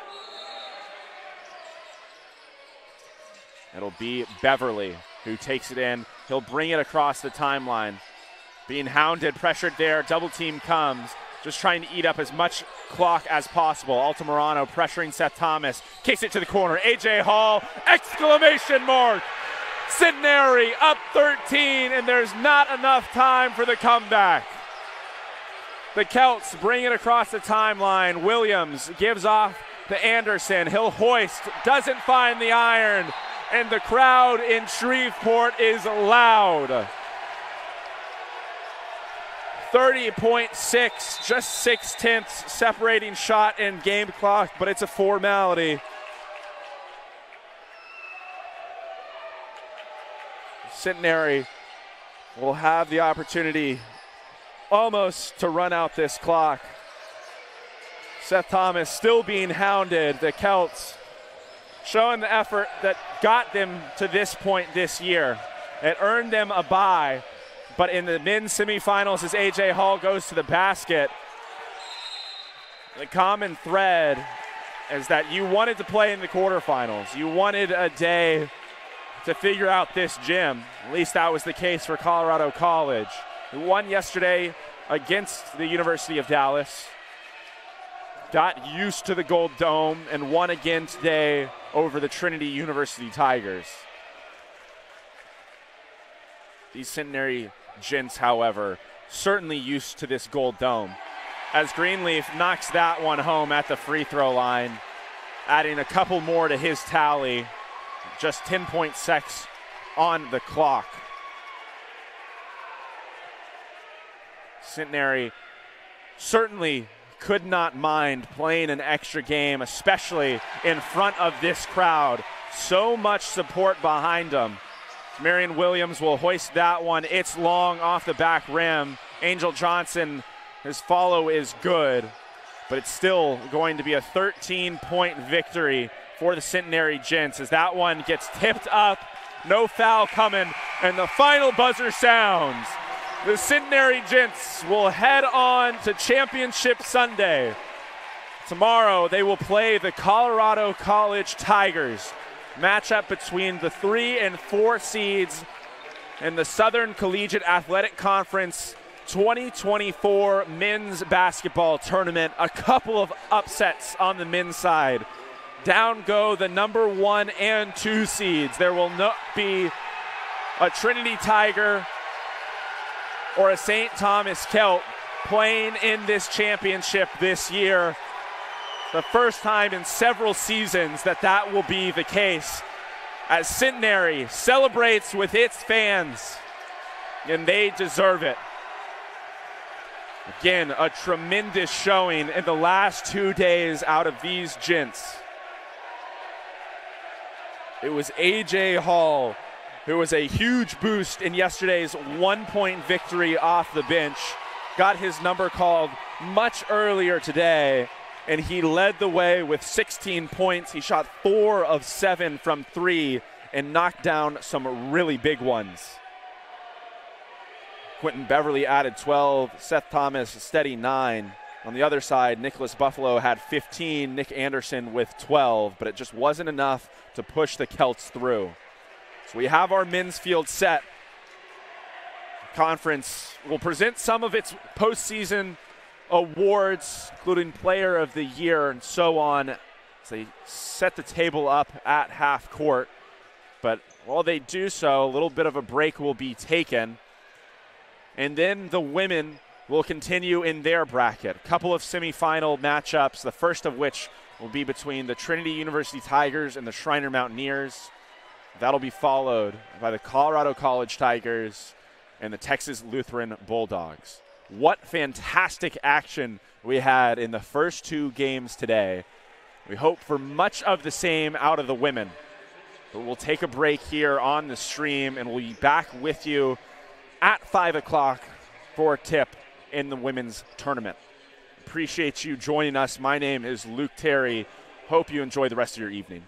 It'll be Beverly who takes it in. He'll bring it across the timeline. Being hounded, pressured there. Double team comes. Just trying to eat up as much clock as possible. Altamirano pressuring Seth Thomas. Kicks it to the corner. AJ Hall, exclamation mark. Centenary up 13, and there's not enough time for the comeback. The Celts bring it across the timeline. Williams gives off to Anderson. He'll hoist, doesn't find the iron, and the crowd in Shreveport is loud. 30.6, just six tenths separating shot and game clock, but it's a formality. Centenary will have the opportunity almost to run out this clock. Seth Thomas still being hounded. The Celts showing the effort that got them to this point this year. It earned them a bye, but in the men's semifinals, as AJ Hall goes to the basket, the common thread is that you wanted to play in the quarterfinals. You wanted a day to figure out this gym. At least that was the case for Colorado College who won yesterday against the University of Dallas. Got used to the Gold Dome and won again today over the Trinity University Tigers. These centenary gents, however, certainly used to this Gold Dome. As Greenleaf knocks that one home at the free throw line, adding a couple more to his tally, just 10.6 on the clock. Centenary certainly could not mind playing an extra game, especially in front of this crowd. So much support behind them. Marion Williams will hoist that one. It's long off the back rim. Angel Johnson, his follow is good, but it's still going to be a 13 point victory for the Centenary Gents as that one gets tipped up. No foul coming, and the final buzzer sounds the Centenary Gents will head on to Championship Sunday. Tomorrow, they will play the Colorado College Tigers. Matchup between the three and four seeds in the Southern Collegiate Athletic Conference 2024 men's basketball tournament. A couple of upsets on the men's side. Down go the number one and two seeds. There will not be a Trinity Tiger or a St. Thomas Celt playing in this championship this year. The first time in several seasons that that will be the case. as Centenary celebrates with its fans, and they deserve it. Again, a tremendous showing in the last two days out of these gents. It was AJ Hall who was a huge boost in yesterday's one point victory off the bench. Got his number called much earlier today, and he led the way with 16 points. He shot four of seven from three and knocked down some really big ones. Quentin Beverly added 12, Seth Thomas a steady nine. On the other side, Nicholas Buffalo had 15, Nick Anderson with 12, but it just wasn't enough to push the Celts through. So we have our men's field set. Conference will present some of its postseason awards, including Player of the Year and so on, as they set the table up at half court. But while they do so, a little bit of a break will be taken. And then the women will continue in their bracket. A couple of semifinal matchups, the first of which will be between the Trinity University Tigers and the Schreiner Mountaineers. That'll be followed by the Colorado College Tigers and the Texas Lutheran Bulldogs. What fantastic action we had in the first two games today. We hope for much of the same out of the women. But we'll take a break here on the stream and we'll be back with you at 5 o'clock for a tip in the women's tournament. Appreciate you joining us. My name is Luke Terry. Hope you enjoy the rest of your evening.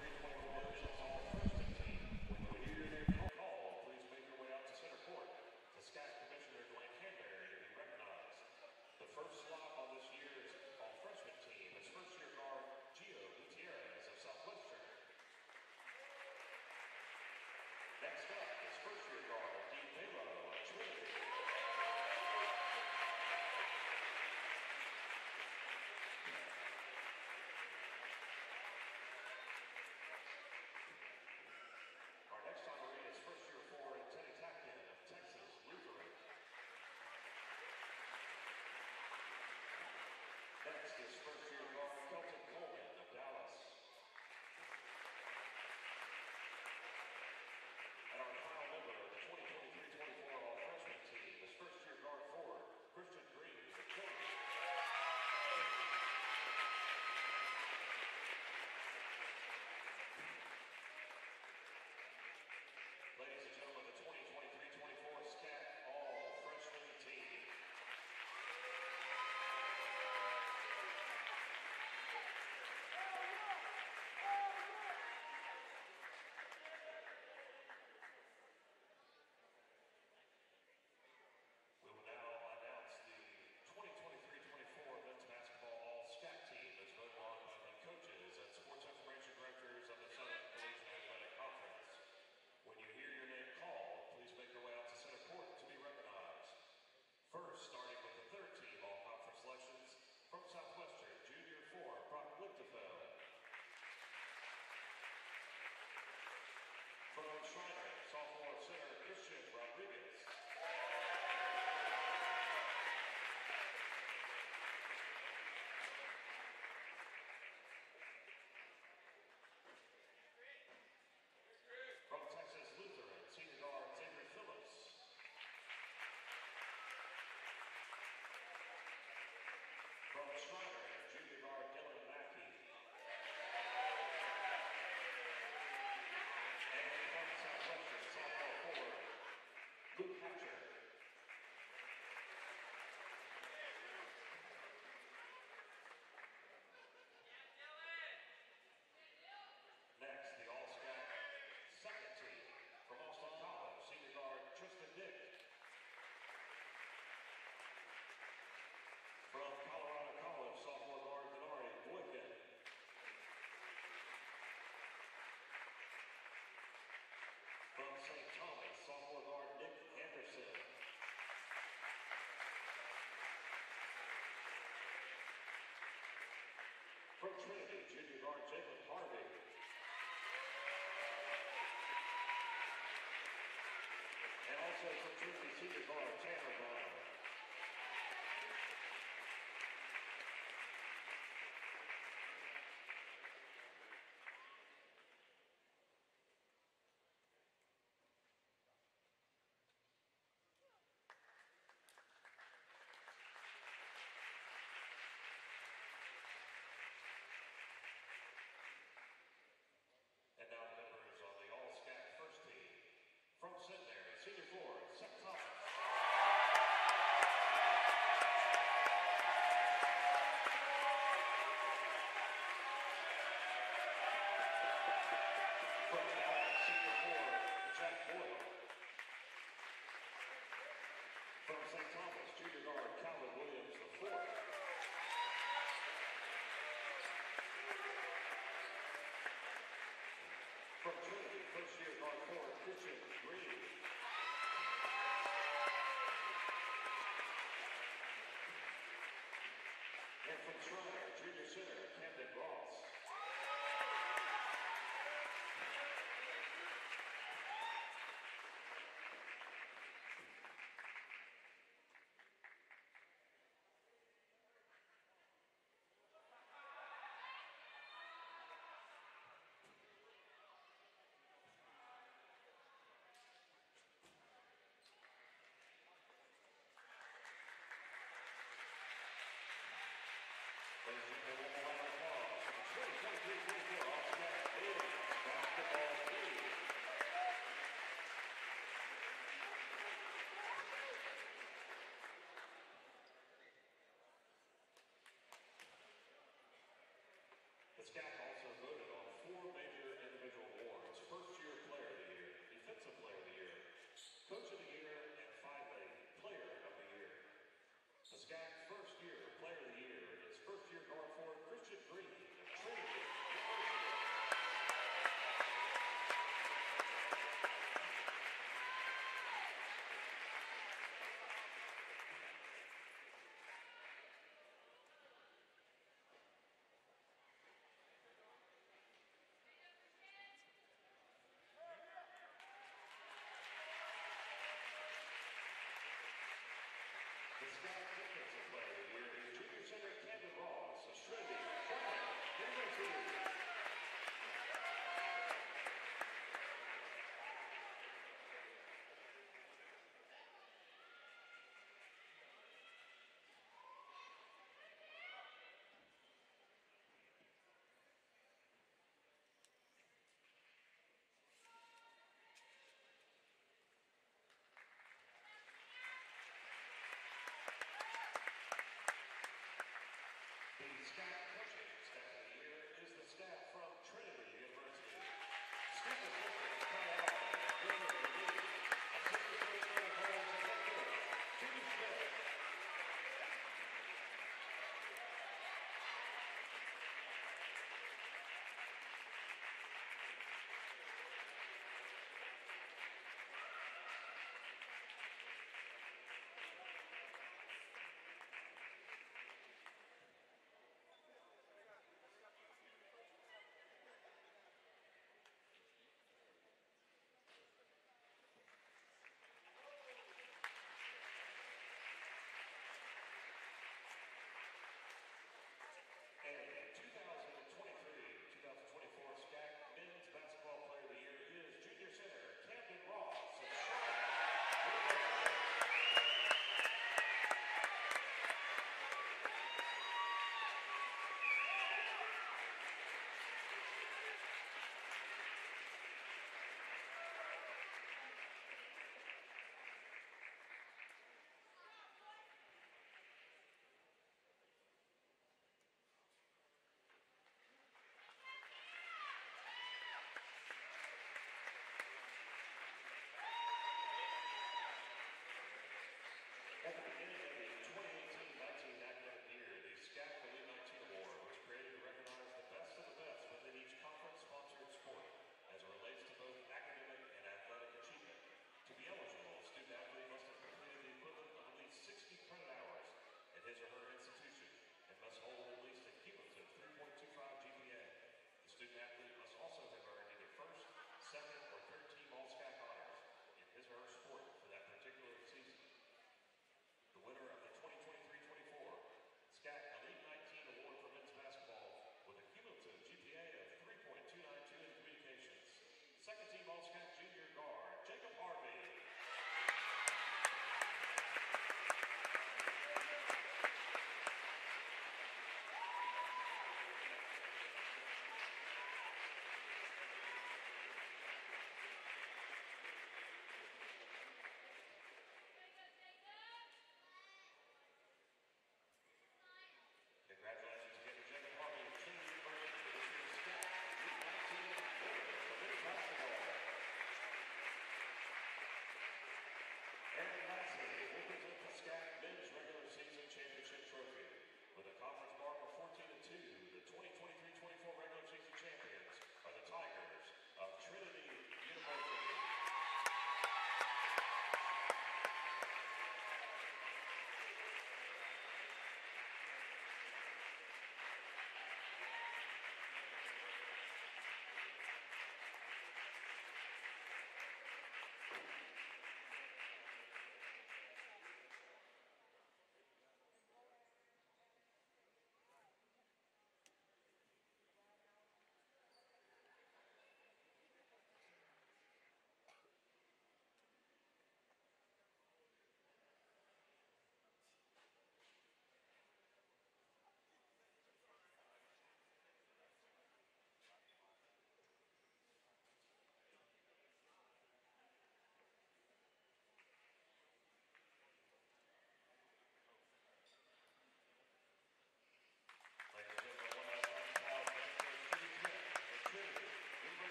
From St. Thomas, sophomore guard Nick Anderson. From Trinity, St. Thomas, junior guard Calvin Williams IV. From Trinity, first year guard forward Christian Green. And from Toronto, The SCAC also voted on four major individual awards, first-year player of the year, defensive player of the year,